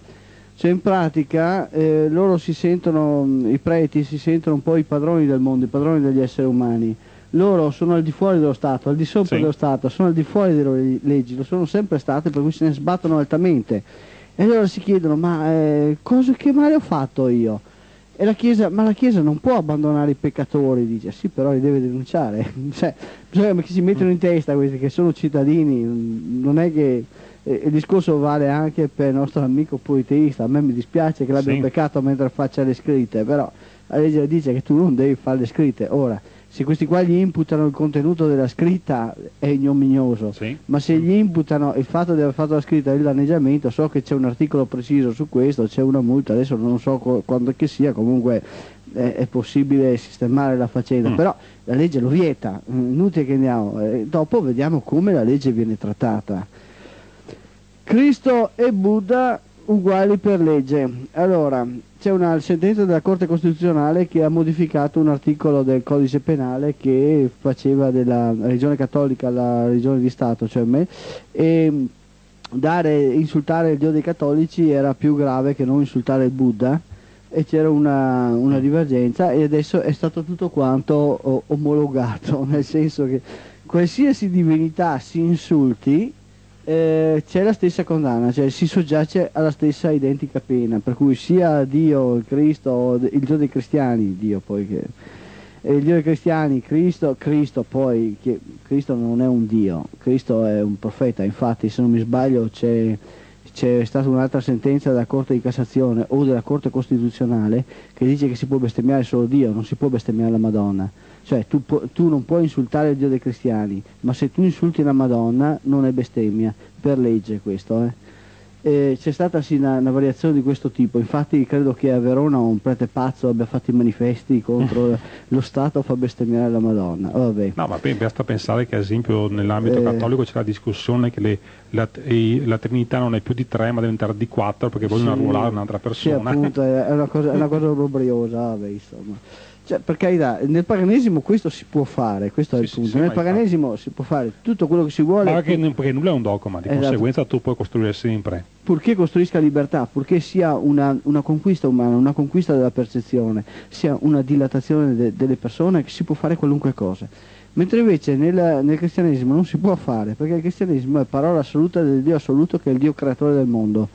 cioè in pratica eh, loro si sentono, i preti si sentono un po' i padroni del mondo, i padroni degli esseri umani. Loro sono al di fuori dello Stato, al di sopra sì. dello Stato, sono al di fuori delle leggi, lo sono sempre state per cui se ne sbattono altamente. E allora si chiedono, ma eh, cosa, che male ho fatto io? E la Chiesa, ma la Chiesa non può abbandonare i peccatori, dice, sì però li deve denunciare. cioè, bisogna che si mettono in testa questi che sono cittadini, non è che eh, il discorso vale anche per il nostro amico poeteista, a me mi dispiace che l'abbia sì. beccato mentre faccia le scritte, però la legge dice che tu non devi fare le scritte. Ora, se questi qua gli imputano il contenuto della scritta è ignominioso, sì. ma se gli imputano il fatto di aver fatto la scritta e il danneggiamento, so che c'è un articolo preciso su questo, c'è una multa, adesso non so quando che sia, comunque è, è possibile sistemare la faccenda, mm. però la legge lo vieta, inutile che andiamo, dopo vediamo come la legge viene trattata. Cristo e Buddha uguali per legge. Allora, c'è una sentenza della Corte Costituzionale che ha modificato un articolo del codice penale che faceva della religione cattolica la religione di Stato, cioè me, e dare, insultare il Dio dei cattolici era più grave che non insultare il Buddha e c'era una, una divergenza e adesso è stato tutto quanto omologato, nel senso che qualsiasi divinità si insulti eh, c'è la stessa condanna, cioè si soggiace alla stessa identica pena, per cui sia Dio, Cristo, il Dio dei cristiani, Dio poi che... Il Dio dei cristiani, Cristo, Cristo poi, che Cristo non è un Dio, Cristo è un profeta, infatti se non mi sbaglio c'è, c'è stata un'altra sentenza della Corte di Cassazione o della Corte Costituzionale che dice che si può bestemmiare solo Dio, non si può bestemmiare la Madonna. Cioè tu, tu, non puoi insultare il Dio dei cristiani, ma se tu insulti la Madonna non è bestemmia, per legge questo. Eh. Eh, c'è stata sì una, una, variazione di questo tipo, infatti credo che a Verona un prete pazzo abbia fatto i manifesti contro lo Stato fa bestemmiare la Madonna. Vabbè. No, ma basta pensare che ad esempio nell'ambito eh, cattolico c'è la discussione che le, la, i, la, Trinità non è più di tre ma deve diventare di quattro perché vogliono sì, arruolare un'altra persona. Sì, appunto, è una cosa, è una cosa obbrobriosa, vabbè, insomma. Cioè, per carità, nel paganesimo questo si può fare, questo sì, è il punto. Sì, nel paganesimo fatto. si può fare tutto quello che si vuole. Ma perché, perché nulla è un dogma, di esatto. conseguenza tu puoi costruire sempre. Purché costruisca libertà, purché sia una, una, conquista umana, una conquista della percezione, sia una dilatazione de, delle persone, che si può fare qualunque cosa. Mentre invece nel, nel, cristianesimo non si può fare, perché il cristianesimo è parola assoluta del Dio assoluto che è il Dio creatore del mondo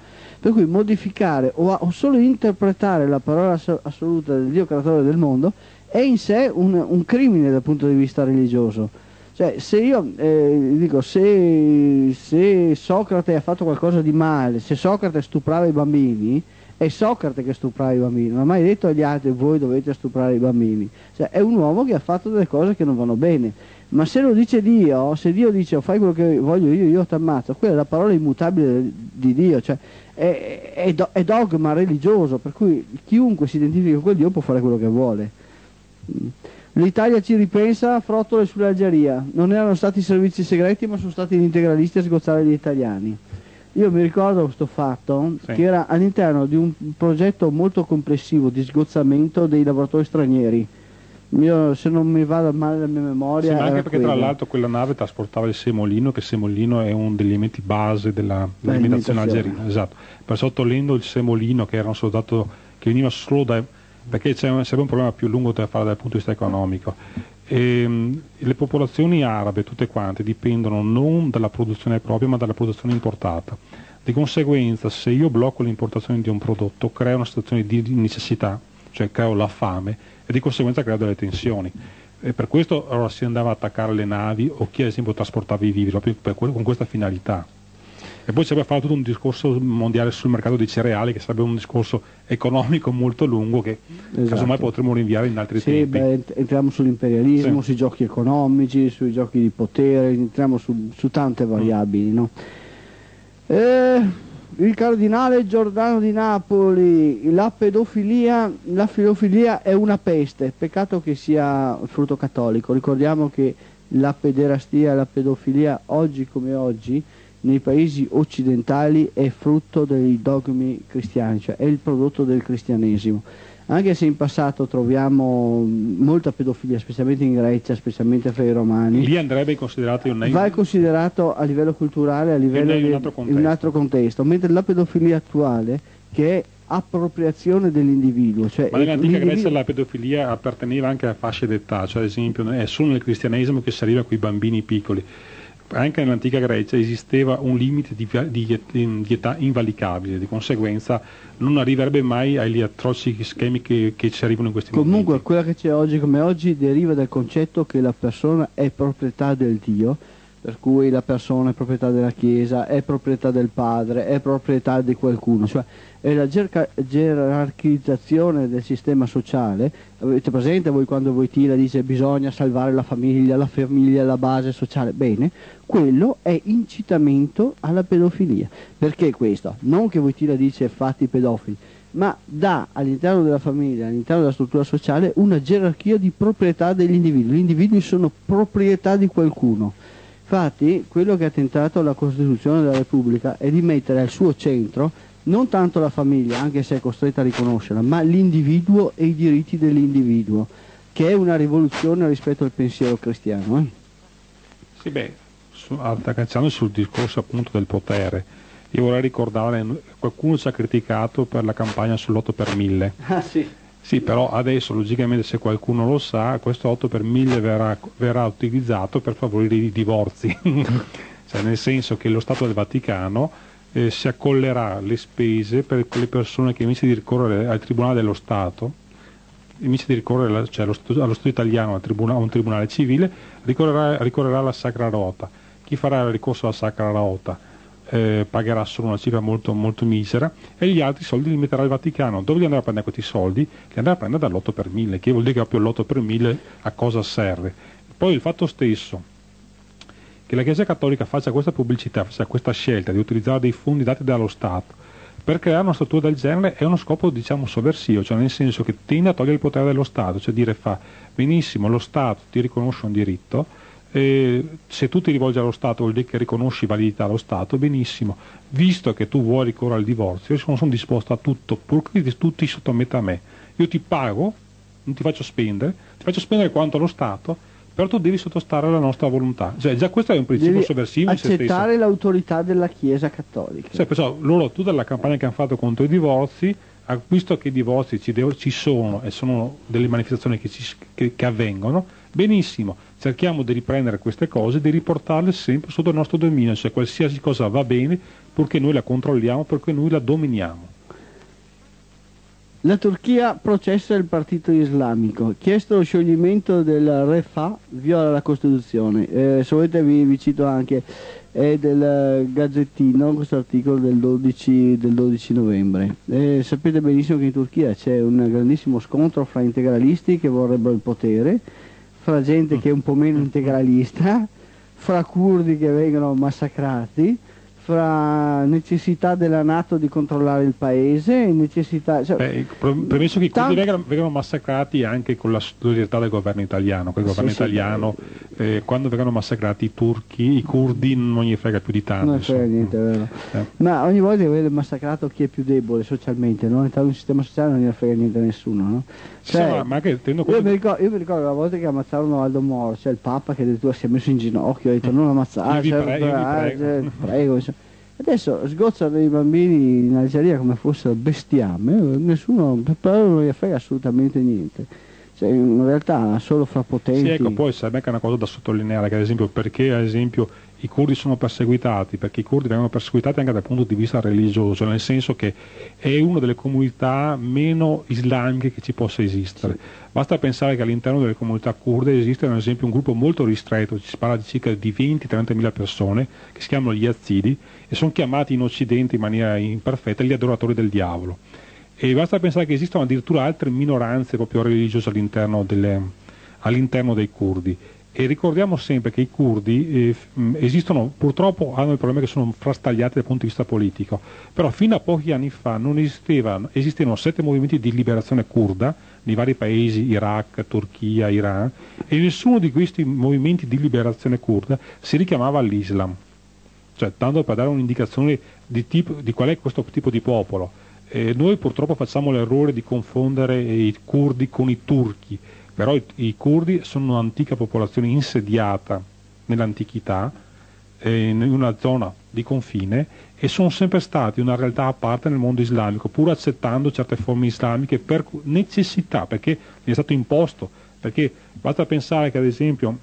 per cui modificare o, o solo interpretare la parola assoluta del Dio creatore del mondo è in sé un, un crimine dal punto di vista religioso. Cioè, se io eh, dico, se, se, Socrate ha fatto qualcosa di male, se Socrate stuprava i bambini, è Socrate che stuprava i bambini, non ha mai detto agli altri voi dovete stuprare i bambini. Cioè, è un uomo che ha fatto delle cose che non vanno bene. Ma se lo dice Dio, se Dio dice oh, fai quello che voglio io, io ti ammazzo, quella è la parola immutabile di Dio, cioè è, è, do, è, dogma religioso, per cui chiunque si identifica con Dio può fare quello che vuole. L'Italia ci ripensa, frottole sull'Algeria, non erano stati i servizi segreti ma sono stati gli integralisti a sgozzare gli italiani. Io mi ricordo questo fatto Sì. che era all'interno di un progetto molto complessivo di sgozzamento dei lavoratori stranieri. Io, se non mi vada male la mia memoria, Sì, ma anche perché tra quello. l'altro quella nave trasportava il semolino, che il semolino è uno degli elementi base della- dell'alimentazione L'alimentazione. algerina. Esatto. Perciò togliendo il semolino, che era un soldato che veniva solo da. perché c'è un- sarebbe un problema più lungo da fare dal punto di vista economico. Ehm, le popolazioni arabe, tutte quante, dipendono non dalla produzione propria, ma dalla produzione importata. Di conseguenza, se io blocco l'importazione di un prodotto, creo una situazione di di necessità, cioè creo la fame e di conseguenza creo delle tensioni. E per questo allora si andava a attaccare le navi o chi ad esempio trasportava i viveri, proprio per con questa finalità. E poi sarebbe fatto tutto un discorso mondiale sul mercato dei cereali, che sarebbe un discorso economico molto lungo che Esatto. casomai potremmo rinviare in altri Sì, tempi. beh, ent- entriamo sull'imperialismo, Sì. sui giochi economici, sui giochi di potere, entriamo su, su tante variabili. No? Eh, il cardinale Giordano di Napoli, la pedofilia, la filofilia è una peste, peccato che sia frutto cattolico. Ricordiamo che la pederastia e la pedofilia oggi come oggi nei paesi occidentali è frutto dei dogmi cristiani, cioè è il prodotto del cristianesimo. Anche se in passato troviamo molta pedofilia, specialmente in Grecia, specialmente fra i romani, Lì andrebbe considerato un va considerato a livello culturale, a livello in un di- altro contesto. un altro contesto, mentre la pedofilia attuale, che è appropriazione dell'individuo, cioè Ma nell'antica Grecia la pedofilia apparteneva anche a fasce d'età, cioè ad esempio è solo nel cristianesimo che si arriva con i bambini piccoli. Anche nell'antica Grecia esisteva un limite di, di- di età invalicabile, di conseguenza non arriverebbe mai agli atroci schemi che, che ci arrivano in questi Comunque momenti. quella che c'è oggi come oggi deriva dal concetto che la persona è proprietà del Dio, per cui la persona è proprietà della Chiesa, è proprietà del padre, è proprietà di qualcuno, cioè è la gerca- gerarchizzazione del sistema sociale. Avete presente voi quando Voitila dice bisogna salvare la famiglia, la famiglia è la base sociale? Bene, quello è incitamento alla pedofilia. Perché questo? Non che Voitila dice fatti pedofili, ma dà all'interno della famiglia, all'interno della struttura sociale, una gerarchia di proprietà degli individui. Gli individui sono proprietà di qualcuno. Infatti, quello che ha tentato la Costituzione della Repubblica è di mettere al suo centro non tanto la famiglia, anche se è costretta a riconoscerla, ma l'individuo e i diritti dell'individuo, che è una rivoluzione rispetto al pensiero cristiano. eh. Sì, beh, su, attaccandosi sul discorso appunto del potere, io vorrei ricordare, qualcuno ci ha criticato per la campagna sull'8 per 1000. Ah sì. Sì, però adesso logicamente se qualcuno lo sa, questo 8 per 1000 verrà, verrà utilizzato per favorire i divorzi, cioè nel senso che lo Stato del Vaticano eh, si accollerà le spese per quelle persone che invece di ricorrere al Tribunale dello Stato, invece di ricorrere cioè, allo, Stato, italiano, al tribuna- a un tribunale civile, ricorrerà, ricorrerà alla Sacra Rota. Chi farà ricorso alla Sacra Rota eh, pagherà solo una cifra molto, molto misera e gli altri soldi li metterà il Vaticano. Dove li andrà a prendere questi soldi? Li andrà a prendere dall'8 per 1000, che vuol dire che proprio l'8 per 1000 a cosa serve. Poi il fatto stesso che la Chiesa Cattolica faccia questa pubblicità, faccia questa scelta di utilizzare dei fondi dati dallo Stato per creare una struttura del genere è uno scopo diciamo sovversivo, cioè nel senso che tende a togliere il potere dello Stato, cioè dire fa benissimo lo Stato ti riconosce un diritto, eh, se tu ti rivolgi allo Stato vuol dire che riconosci validità allo Stato, benissimo, visto che tu vuoi ricorrere al divorzio, io sono, sono disposto a tutto, purché tu ti sottometta a me, io ti pago, non ti faccio spendere, ti faccio spendere quanto allo Stato, però tu devi sottostare alla nostra volontà. Cioè, già questo è un principio Devi sovversivo in se stesso. accettare l'autorità della Chiesa cattolica. Cioè, perciò loro, tutta la campagna che hanno fatto contro i divorzi, visto che i divorzi ci, ci sono e sono delle manifestazioni che, ci- che- che avvengono, benissimo, cerchiamo di riprendere queste cose e di riportarle sempre sotto il nostro dominio, cioè qualsiasi cosa va bene purché noi la controlliamo, perché noi la dominiamo. La Turchia processa il partito islamico, chiesto lo scioglimento del Refa, viola la Costituzione. Eh, se volete vi, vi cito anche, è del Gazzettino questo articolo del 12, del 12 novembre. Eh, sapete benissimo che in Turchia c'è un grandissimo scontro fra integralisti che vorrebbero il potere, fra gente che è un po' meno integralista, fra curdi che vengono massacrati, fra necessità della Nato di controllare il paese, necessità... Cioè, Beh, premesso che i curdi vengano, vengano massacrati anche con la solidarietà del governo italiano, quel Sì, governo sì, italiano, eh, quando vengono massacrati i turchi, i curdi non gli frega più di tanto. non frega niente, è vero. Eh. Ma ogni volta che viene massacrato chi è più debole socialmente, no? All'interno di un sistema sociale non gliene frega niente a nessuno, no? Sì, Cioè, ma, ma anche tenendo io, conto mi ricordo, io mi ricordo la volta che ammazzarono Aldo Moro, cioè il Papa che addirittura si è messo in ginocchio, ha detto non ammazzare, Io cioè, pre- io vi ah, prego. cioè, prego, insomma. Adesso sgozzano i bambini in Algeria come fossero bestiame, nessuno, per loro non gli frega assolutamente niente. Cioè, in realtà solo fra potenti. Sì, ecco, poi sarebbe anche una cosa da sottolineare, che ad esempio perché ad esempio i curdi sono perseguitati, perché i curdi vengono perseguitati anche dal punto di vista religioso, nel senso che è una delle comunità meno islamiche che ci possa esistere. Basta pensare che all'interno delle comunità kurde esiste ad esempio un gruppo molto ristretto, ci si parla di circa di 20-30 mila persone, che si chiamano gli Yazidi e sono chiamati in Occidente in maniera imperfetta gli adoratori del diavolo. E basta pensare che esistono addirittura altre minoranze proprio religiose all'interno, delle- all'interno dei curdi. E ricordiamo sempre che i curdi eh, mh, esistono, purtroppo hanno il problema che sono frastagliati dal punto di vista politico, però fino a pochi anni fa non esistevano, esistevano sette movimenti di liberazione kurda nei vari paesi, Iraq, Turchia, Iran, e nessuno di questi movimenti di liberazione kurda si richiamava all'Islam cioè tanto per dare un'indicazione di, tipo- di qual è questo tipo di popolo. Eh, noi purtroppo facciamo l'errore di confondere i curdi con i turchi, però i, i curdi sono un'antica popolazione insediata nell'antichità, eh, in una zona di confine e sono sempre stati una realtà a parte nel mondo islamico, pur accettando certe forme islamiche per necessità, perché gli è stato imposto, perché basta pensare che ad esempio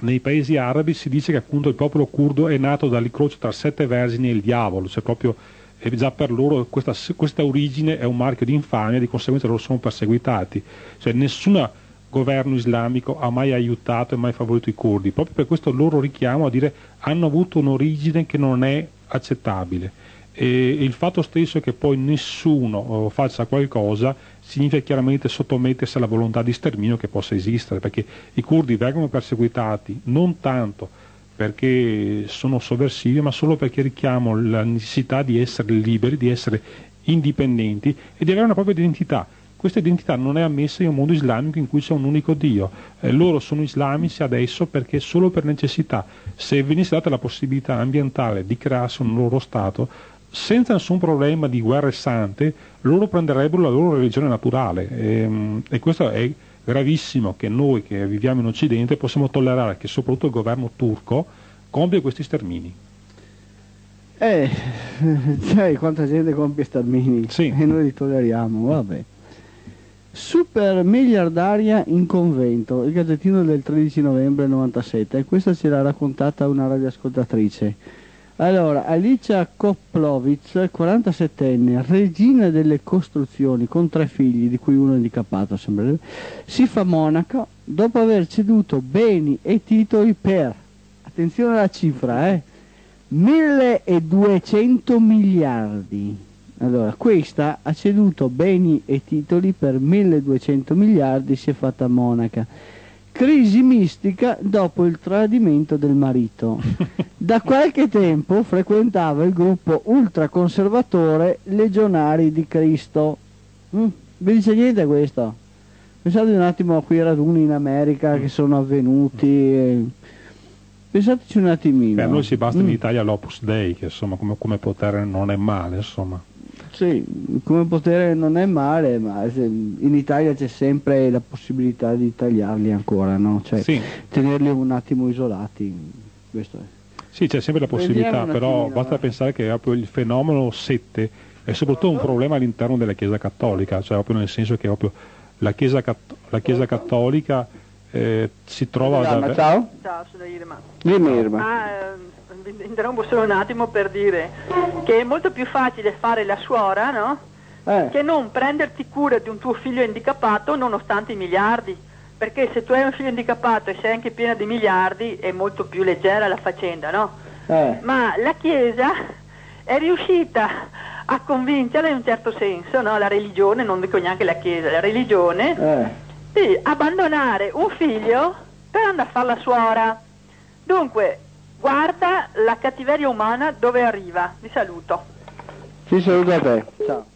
nei paesi arabi si dice che appunto il popolo curdo è nato dall'incrocio tra sette vergini e il diavolo, cioè proprio e già per loro questa, questa origine è un marchio di infamia, di conseguenza loro sono perseguitati. Cioè nessun governo islamico ha mai aiutato e mai favorito i curdi, proprio per questo loro richiamo a dire hanno avuto un'origine che non è accettabile. E il fatto stesso che poi nessuno oh, faccia qualcosa significa chiaramente sottomettersi alla volontà di sterminio che possa esistere, perché i curdi vengono perseguitati non tanto perché sono sovversivi, ma solo perché richiamano la necessità di essere liberi, di essere indipendenti e di avere una propria identità. Questa identità non è ammessa in un mondo islamico in cui c'è un unico Dio. Eh, loro sono islamici adesso perché solo per necessità. Se venisse data la possibilità ambientale di crearsi un loro Stato, senza nessun problema di guerre sante, loro prenderebbero la loro religione naturale. E, e questo è gravissimo che noi che viviamo in Occidente possiamo tollerare che soprattutto il governo turco compia questi stermini. Eh, sai quanta gente compie stermini Sì. e noi li tolleriamo, vabbè. Super miliardaria in convento, il gazzettino del 13 novembre 97, e questa ce l'ha raccontata una radioascoltatrice. Allora, Alicia Koplovic, 47enne, regina delle costruzioni, con tre figli, di cui uno handicappato, sembra, si fa monaca dopo aver ceduto beni e titoli per, attenzione alla cifra, eh, 1200 miliardi. Allora, questa ha ceduto beni e titoli per 1200 miliardi, si è fatta monaca. Crisi mistica dopo il tradimento del marito. Da qualche tempo frequentava il gruppo ultraconservatore Legionari di Cristo. Mm, vi dice niente questo? Pensate un attimo a quei raduni in America che sono avvenuti. eh. Pensateci un attimino. Beh, a noi si basta in Mm. Italia l'Opus Dei, che insomma come, come potere non è male, insomma. Sì, come potere non è male, ma in Italia c'è sempre la possibilità di tagliarli ancora, no? Cioè, Sì. tenerli un attimo isolati. Questo è. Sì, c'è sempre la possibilità, però attimino, basta va. pensare che proprio il fenomeno sette è soprattutto un problema all'interno della Chiesa Cattolica, cioè proprio nel senso che proprio la Chiesa, Catt- la Chiesa Cattolica eh, si trova ad avere... ciao. Ciao, sono Irma. Dimmi Irma. Ah, eh, vi interrompo solo un attimo per dire che è molto più facile fare la suora, no? Eh, Che non prenderti cura di un tuo figlio handicappato nonostante i miliardi. Perché se tu hai un figlio handicappato e sei anche piena di miliardi è molto più leggera la faccenda, no? eh, Ma la Chiesa è riuscita a convincerla in un certo senso, no? La religione, non dico neanche la Chiesa, la religione, eh. di abbandonare un figlio per andare a fare la suora. Dunque, guarda la cattiveria umana dove arriva. Vi saluto. Ti saluto a te. Ciao.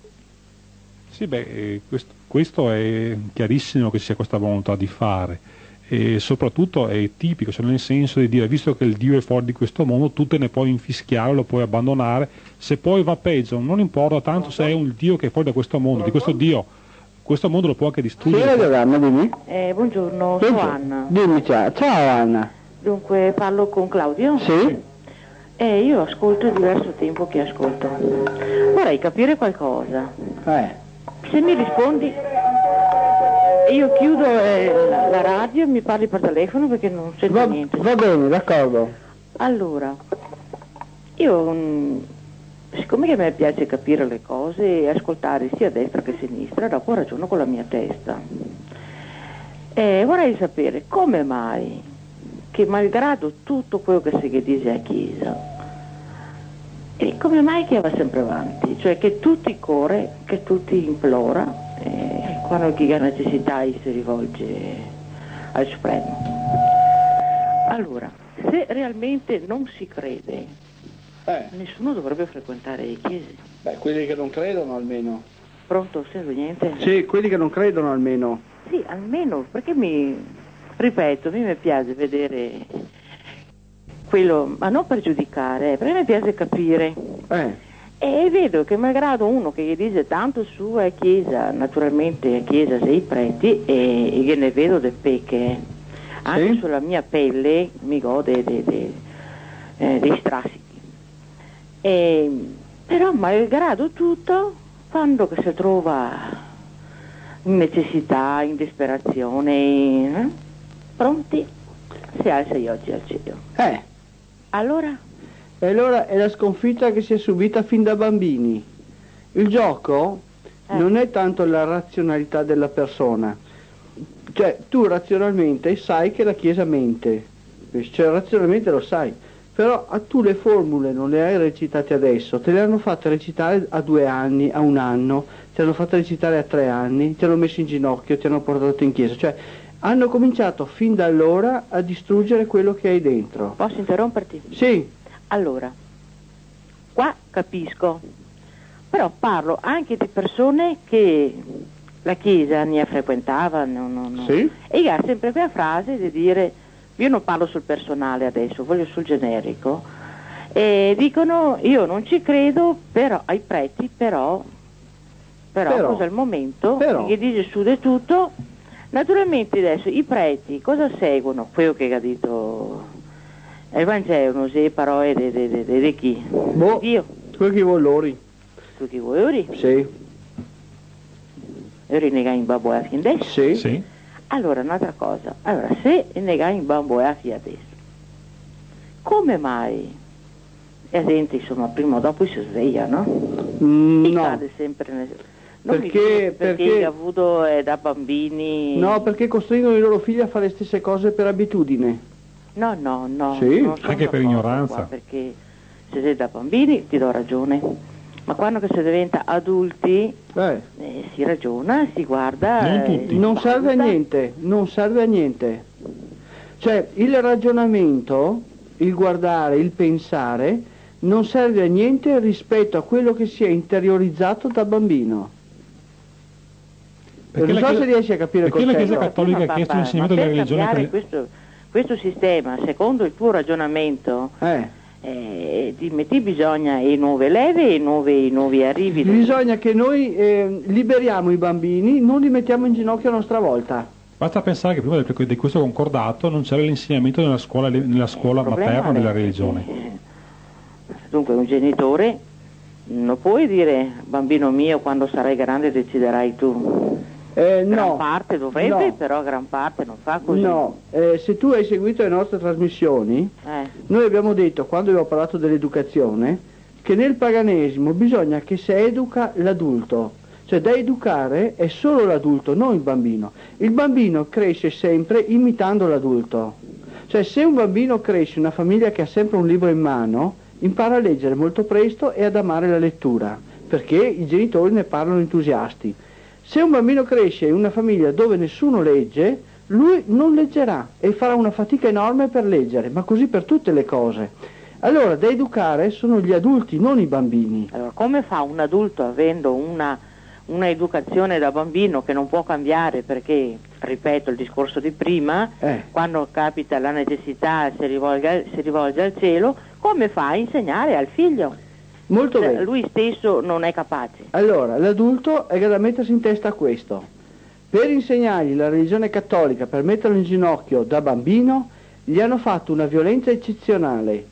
Sì, beh, eh, questo, questo è chiarissimo che sia questa volontà di fare e soprattutto è tipico, cioè nel senso di dire visto che il Dio è fuori di questo mondo tu te ne puoi infischiare, lo puoi abbandonare, se poi va peggio non importa tanto se è un Dio che è fuori da questo mondo, di questo Dio questo mondo lo può anche Sì, distruggere. Anna, dimmi. Eh, buongiorno, sono Anna. Dimmi ciao. Ciao Anna. Dunque parlo con Claudio? Sì? Eh, io ascolto è diverso tempo che ascolto. Vorrei capire qualcosa. Eh. Se mi rispondi, io chiudo eh, la, la radio e mi parli per telefono perché non sento Va, niente. va bene, d'accordo. Allora, io, mm, siccome che a me piace capire le cose e ascoltare sia a destra che a sinistra, dopo ragiono con la mia testa. E vorrei sapere come mai che malgrado tutto quello che si dice a Chiesa, e come mai che va sempre avanti? Cioè che tutti corre, che tutti implora, e quando chi ha necessità si rivolge al Supremo. Allora, se realmente non si crede, Eh, nessuno dovrebbe frequentare le chiese. beh, quelli che non credono almeno. Pronto, sento niente? Sì, quelli che non credono almeno. Sì, almeno, perché mi, ripeto, a me mi piace vedere quello, ma non per giudicare, eh, perché mi piace capire. Eh, E vedo che malgrado uno che gli dice tanto su a chiesa, naturalmente a chiesa sei preti e, e io ne vedo de pecche, anche Sì. sulla mia pelle mi gode de- de- eh, dei strascichi. E, però malgrado tutto, quando si trova in necessità, in disperazione, eh, pronti, si alza gli occhi al cielo. eh. Allora? E allora è la sconfitta che si è subita fin da bambini. Il gioco Eh. non è tanto la razionalità della persona. Cioè, tu razionalmente sai che la Chiesa mente. Cioè, razionalmente lo sai. Però tu le formule non le hai recitate adesso, te le hanno fatte recitare a due anni, a un anno, ti hanno fatte recitare a tre anni, ti hanno messo in ginocchio, ti hanno portato in chiesa. Cioè, hanno cominciato fin da allora a distruggere quello che hai dentro. Posso interromperti? Sì, Allora, qua capisco, però parlo anche di persone che la chiesa ne frequentava, no, no, no. sì. e ha sempre quella frase di dire, io non parlo sul personale adesso, voglio sul generico, e dicono io non ci credo, però ai preti, però, però, Però. cosa al momento, Però. che dice su di tutto, naturalmente adesso i preti cosa seguono? Quello che ha detto il Vangelo, le parole di, chi? Boh. Dio, Quel che vuoi loro. tu chi vuoi ori? Sì, Ori nega in babbo a fin adesso. sì. Sì? Allora, un'altra cosa, allora, se nega in babbo a fin adesso, come mai la gente, insomma, prima o dopo si sveglia, no? Mm, E no. cade sempre nel... Perché- perché, perché- ha avuto eh, da bambini... No, perché costringono i loro figli a fare le stesse cose per abitudine. No, no, no. Sì? Anche per ignoranza. qua, perché se sei da bambini ti do ragione, ma quando che si diventa adulti Eh, eh, si ragiona, si guarda... Non eh, tutti. non serve a niente, non serve a niente. Cioè, il ragionamento, il guardare, il pensare, non serve a niente rispetto a quello che si è interiorizzato da bambino. Non so se riesci a capire perché la. Chiesa Cattolica ha chiesto l'insegnamento della religione per- questo, questo sistema, secondo il tuo ragionamento, Eh, eh, ti metti bisogna e nuove leve e nuovi, i nuovi arrivi. bisogna che noi eh, liberiamo i bambini, non li mettiamo in ginocchio a nostra volta. Basta pensare che prima di questo concordato non c'era l'insegnamento nella scuola, nella scuola materna della religione. Dunque un genitore non puoi dire bambino mio quando sarai grande deciderai tu. Eh, Gran no, parte dovrebbe, no. però gran parte non fa così. no. Eh, se tu hai seguito le nostre trasmissioni, Eh, Noi abbiamo detto, quando abbiamo parlato dell'educazione, che nel paganesimo bisogna che si educa l'adulto. Cioè da educare è solo l'adulto, non il bambino. Il bambino cresce sempre imitando l'adulto. Cioè se un bambino cresce in una famiglia che ha sempre un libro in mano, impara a leggere molto presto e ad amare la lettura, perché i genitori ne parlano entusiasti. Se un bambino cresce in una famiglia dove nessuno legge, lui non leggerà e farà una fatica enorme per leggere, ma così per tutte le cose. Allora, da educare sono gli adulti, non i bambini. Allora, come fa un adulto avendo una, una educazione da bambino che non può cambiare perché, ripeto il discorso di prima, Eh. quando capita la necessità si rivolge, si rivolge al cielo, come fa a insegnare al figlio? Molto Se bene. lui stesso non è capace. Allora, l'adulto è da mettersi in testa questo. Per insegnargli la religione cattolica, per metterlo in ginocchio da bambino, gli hanno fatto una violenza eccezionale.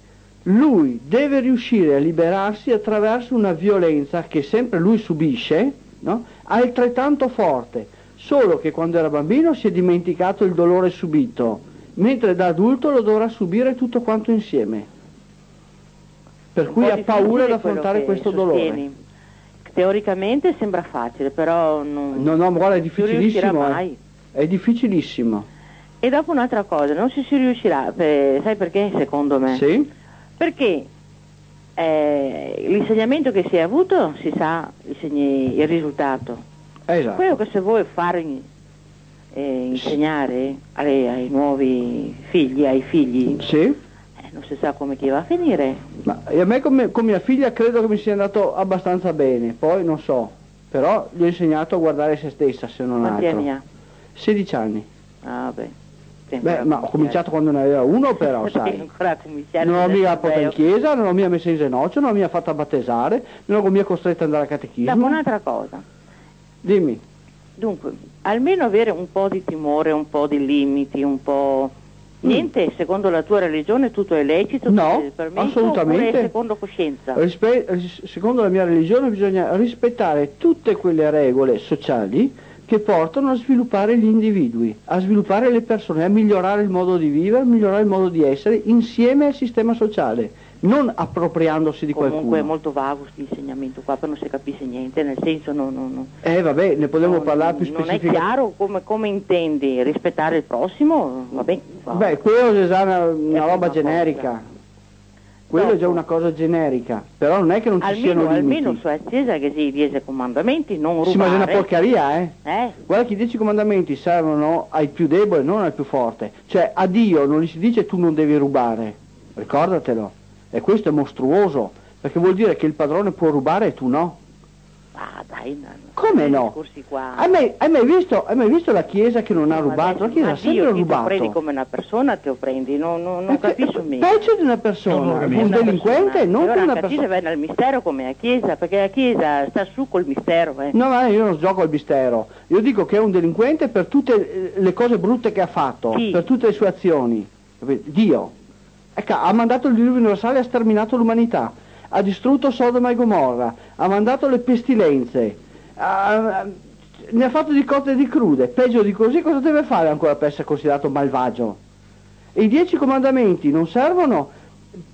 Lui deve riuscire a liberarsi attraverso una violenza che sempre lui subisce, no? altrettanto forte, solo che quando era bambino si è dimenticato il dolore subito, mentre da adulto lo dovrà subire tutto quanto insieme. Per cui ha paura di affrontare questo dolore. sostieni. Teoricamente sembra facile, però non, No, no, guarda, è non difficilissimo. eh. mai. È difficilissimo. E dopo un'altra cosa, non si, si riuscirà, per- sai perché secondo me? Sì? Perché eh, l'insegnamento che si è avuto si sa il risultato. Esatto. Quello che se vuoi fare eh, insegnare alle- ai nuovi figli, ai figli, Sì? eh, non si sa come chi va a finire. Ma e a me come, con mia figlia credo che mi sia andato abbastanza bene, poi non so. Però gli ho insegnato a guardare se stessa, se non Quanti altro. anni ha? 16 anni. Ah, beh. Beh, ma ho cominciato quando ne aveva uno però, sai. Non adesso, mica portata in chiesa, non l'ho mica messa in ginocchio, non l'ho mica fatta battezzare, non l'ho mica costretta ad andare a catechismo. un'altra cosa. Dimmi. Dunque, almeno avere un po' di timore, un po' di limiti, un po'... Niente, secondo la tua religione tutto è lecito, Mm. No, tutto è permesso, assolutamente. secondo coscienza? Rispe- ris- secondo la mia religione bisogna rispettare tutte quelle regole sociali che portano a sviluppare gli individui, a sviluppare le persone, a migliorare il modo di vivere, a migliorare il modo di essere insieme al sistema sociale, non appropriandosi di Comunque è qualcuno. molto vago questo insegnamento qua, per non si capisce niente, nel senso non... non, non Eh vabbè, ne potremmo non- parlare più Non è specificamente. chiaro come, come intendi rispettare il prossimo, va bene. va. Beh, quello è già una, una roba una generica. cosa. Quello è già Dopo. una cosa generica, però non è che non ci siano almeno, limiti. almeno su Chiesa che si dice comandamenti, non Sì, ma è una rubare. porcheria, eh? eh? Guarda che i dieci comandamenti servono ai più deboli, non al più forte. Cioè a Dio non gli si dice tu non devi rubare, ricordatelo. E questo è mostruoso, perché vuol dire che il padrone può rubare e tu no. Ah, dai, no, no. Come no? Hai mai, hai mai visto, hai mai visto la Chiesa che non ha Ma rubato? La Chiesa ma ha sempre Dio, rubato. prendi come una persona, te lo prendi, non, non, non Perché- capisco mica. Peggio di una persona, un Una delinquente, persona. non allora una persona. va nel mistero come a Chiesa, perché la Chiesa sta su col mistero, eh. No, ma io non gioco al mistero. Io dico che è un delinquente per tutte le cose brutte che ha fatto, Chi? per tutte le sue azioni. Dio. Ecco, ha mandato il diluvio universale e ha sterminato l'umanità. Ha distrutto Sodoma e Gomorra, ha mandato le pestilenze, ha- ne ha fatto di cotte e di crude. Peggio di così cosa deve fare ancora per essere considerato malvagio? E i dieci comandamenti non servono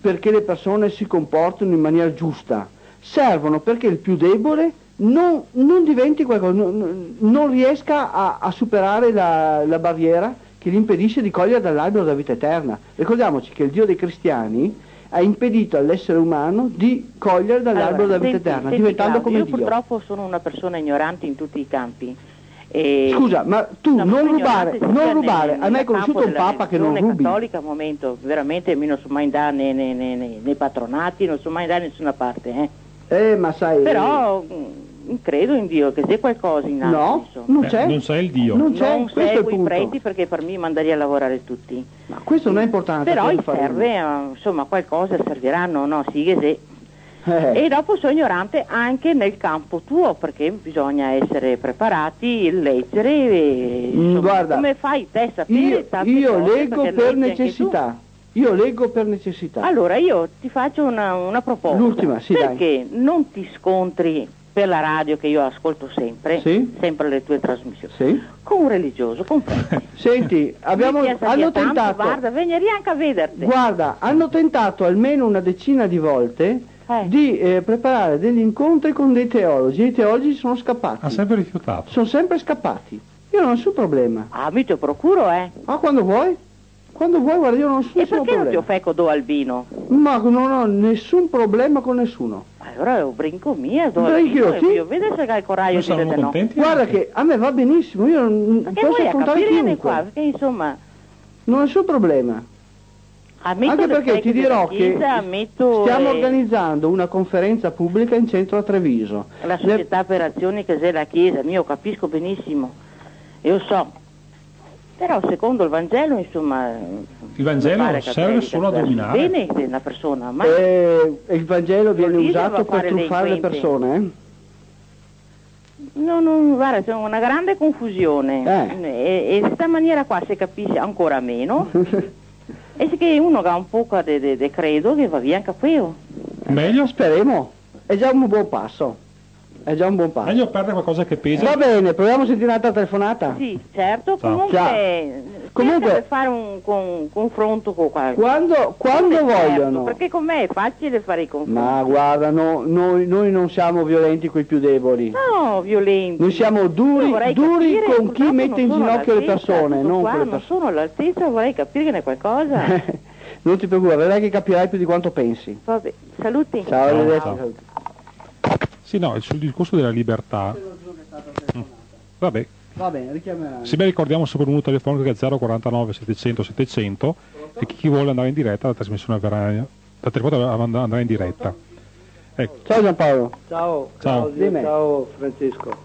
perché le persone si comportino in maniera giusta, servono perché il più debole non, non diventi qualcosa, non, non riesca a, a superare la, la barriera che gli impedisce di cogliere dall'albero della vita eterna. Ricordiamoci che il Dio dei cristiani ha impedito all'essere umano di cogliere dall'albero Allora, della vita senti- eterna, senti, diventando Claudio, come io Dio. purtroppo sono una persona ignorante in tutti i campi. E- Scusa, ma tu No, non rubare, non rubare, nel- hai mai nel conosciuto un papa che non rubi? cattolica, al momento, veramente mi non sono mai andare nei, nei- nei- nei- patronati, non sono mai andare da nessuna parte, eh. Eh, ma sai... Però mh, credo in Dio, che se qualcosa in alto, No, insomma. non c'è. non sai il Dio. Non c'è, non questo è il seguo i punto. preti perché per me mandarei a lavorare tutti. Ma questo non è importante. Però faremo. serve, eh, insomma, qualcosa serviranno, no? Sì che sì. Eh. E dopo sono ignorante anche nel campo tuo, perché bisogna essere preparati, leggere, e, Mm, insomma, guarda, come fai te a sapere Io, tante io cose, leggo per necessità. Io leggo per necessità. Allora io ti faccio una, una proposta. L'ultima, sì, dai. Perché non ti scontri per la radio che io ascolto sempre, Sì. sempre le tue trasmissioni, Sì. con un religioso, con te. Senti, abbiamo, hanno tanto, tentato, Guarda, venire anche a vederti. guarda, hanno tentato almeno una decina di volte Eh. di eh, preparare degli incontri con dei teologi. I teologi sono scappati. Ha sempre rifiutato. Sono sempre scappati. Io non ho nessun problema. Ah, mi te procuro, eh. Ma quando vuoi? Quando vuoi, guarda, io non ho E nessun perché non ti problema. offecco do al vino? Ma non ho nessun problema con nessuno. Allora io brinco mia, do al Brinchio, vino sì. e io vedo se hai il coraggio di dire no. Guarda anche. che a me va benissimo, io non Perché posso affrontare chiunque. qua, perché insomma, Non ho nessun problema. ammetto Anche le perché ti dirò che Chiesa, ammetto stiamo eh, organizzando una conferenza pubblica in centro a Treviso. la Ne- società per azioni che c'è la Chiesa, io capisco benissimo, io so. Però secondo il Vangelo, insomma, Il Vangelo serve solo a per dominare. bene della persona, ma Eh, il Vangelo viene usato per fare truffare le persone, eh? no, no, guarda, c'è una grande confusione Eh. e, e di questa maniera qua si capisce ancora meno. e se che uno ha un po' di credo che va via anche quello. Meglio, Speriamo. È già un buon passo. È già un buon passo. meglio perdere qualcosa che pesa. Va bene, proviamo a sentire un'altra telefonata. Sì, certo, Ciao. comunque, Ciao. comunque per fare un con- confronto con qualcuno. Quando, quando vogliono. perché con me è facile fare i confronti. Ma guarda, no, noi, noi non siamo violenti con i più deboli. No, violenti. Noi siamo duri, duri capire, con chi mette in non ginocchio le persone, non qua, con le non persone. sono all'altezza, vorrei capire che ne qualcosa. non ti preoccupare, vedrai che capirai più di quanto pensi. Vabbè, saluti. Ciao, arrivederci. ciao. Sì, no, sul discorso della libertà. Mm. Vabbè, Va bene, richiamerai. se ben ricordiamo sempre il numero telefonico che è 049 700 700 e chi vuole andare in diretta la trasmissione verrà la telefonata andrà in diretta. Ecco. Ciao Giampaolo. Ciao, Ciao. Dimmi. ciao Francesco.